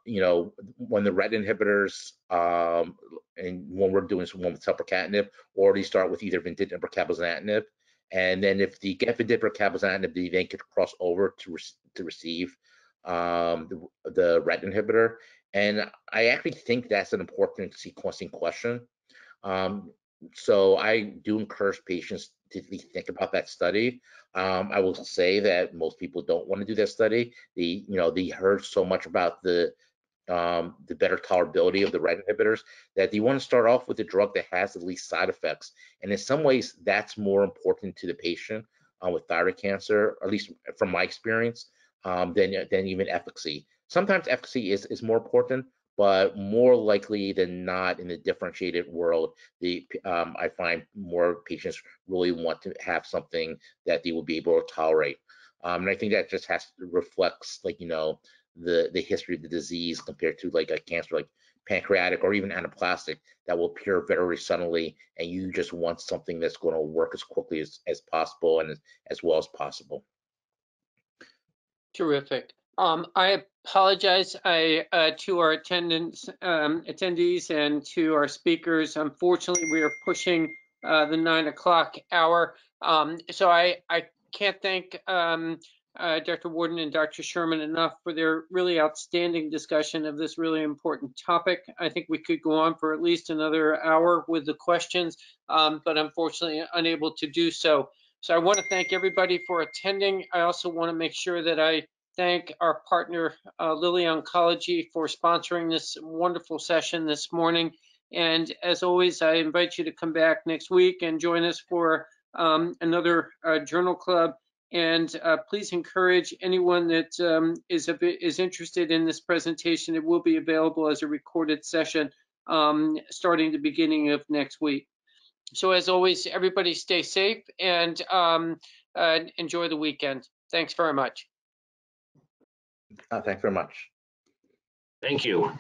you know, when the RET inhibitors, um, and when we're doing one with selpercatinib, or they start with either vandetanib or cabozantinib, and then if the get vandetanib or cabozantinib, they then could cross over to re to receive um, the, the RET inhibitor. And I actually think that's an important sequencing question. Um, so I do encourage patients to think about that study. Um, I will say that most people don't want to do that study. The you know they heard so much about the um, the better tolerability of the RET inhibitors that you want to start off with a drug that has the least side effects. And in some ways, that's more important to the patient uh, with thyroid cancer, at least from my experience, um, than than even efficacy. Sometimes efficacy is is more important, but more likely than not in the differentiated world, the um, I find more patients really want to have something that they will be able to tolerate. Um, and I think that just has reflects like you know the the history of the disease compared to like a cancer like pancreatic or even anaplastic that will appear very suddenly and you just want something that's going to work as quickly as, as possible and as, as well as possible. Terrific. Um, I apologize I, uh, to our attendants, um, attendees and to our speakers. Unfortunately, we are pushing uh, the nine o'clock hour. Um, so I, I can't thank um, uh, Dr. Worden and Dr. Sherman enough for their really outstanding discussion of this really important topic. I think we could go on for at least another hour with the questions, um, but unfortunately unable to do so. So I want to thank everybody for attending. I also want to make sure that I thank our partner, uh, Lilly Oncology, for sponsoring this wonderful session this morning. And as always, I invite you to come back next week and join us for um, another uh, journal club. And uh, please encourage anyone that um, is is interested in this presentation. It will be available as a recorded session um, starting the beginning of next week. So as always, everybody stay safe and um, uh, enjoy the weekend. Thanks very much. Uh, thanks very much. Thank you.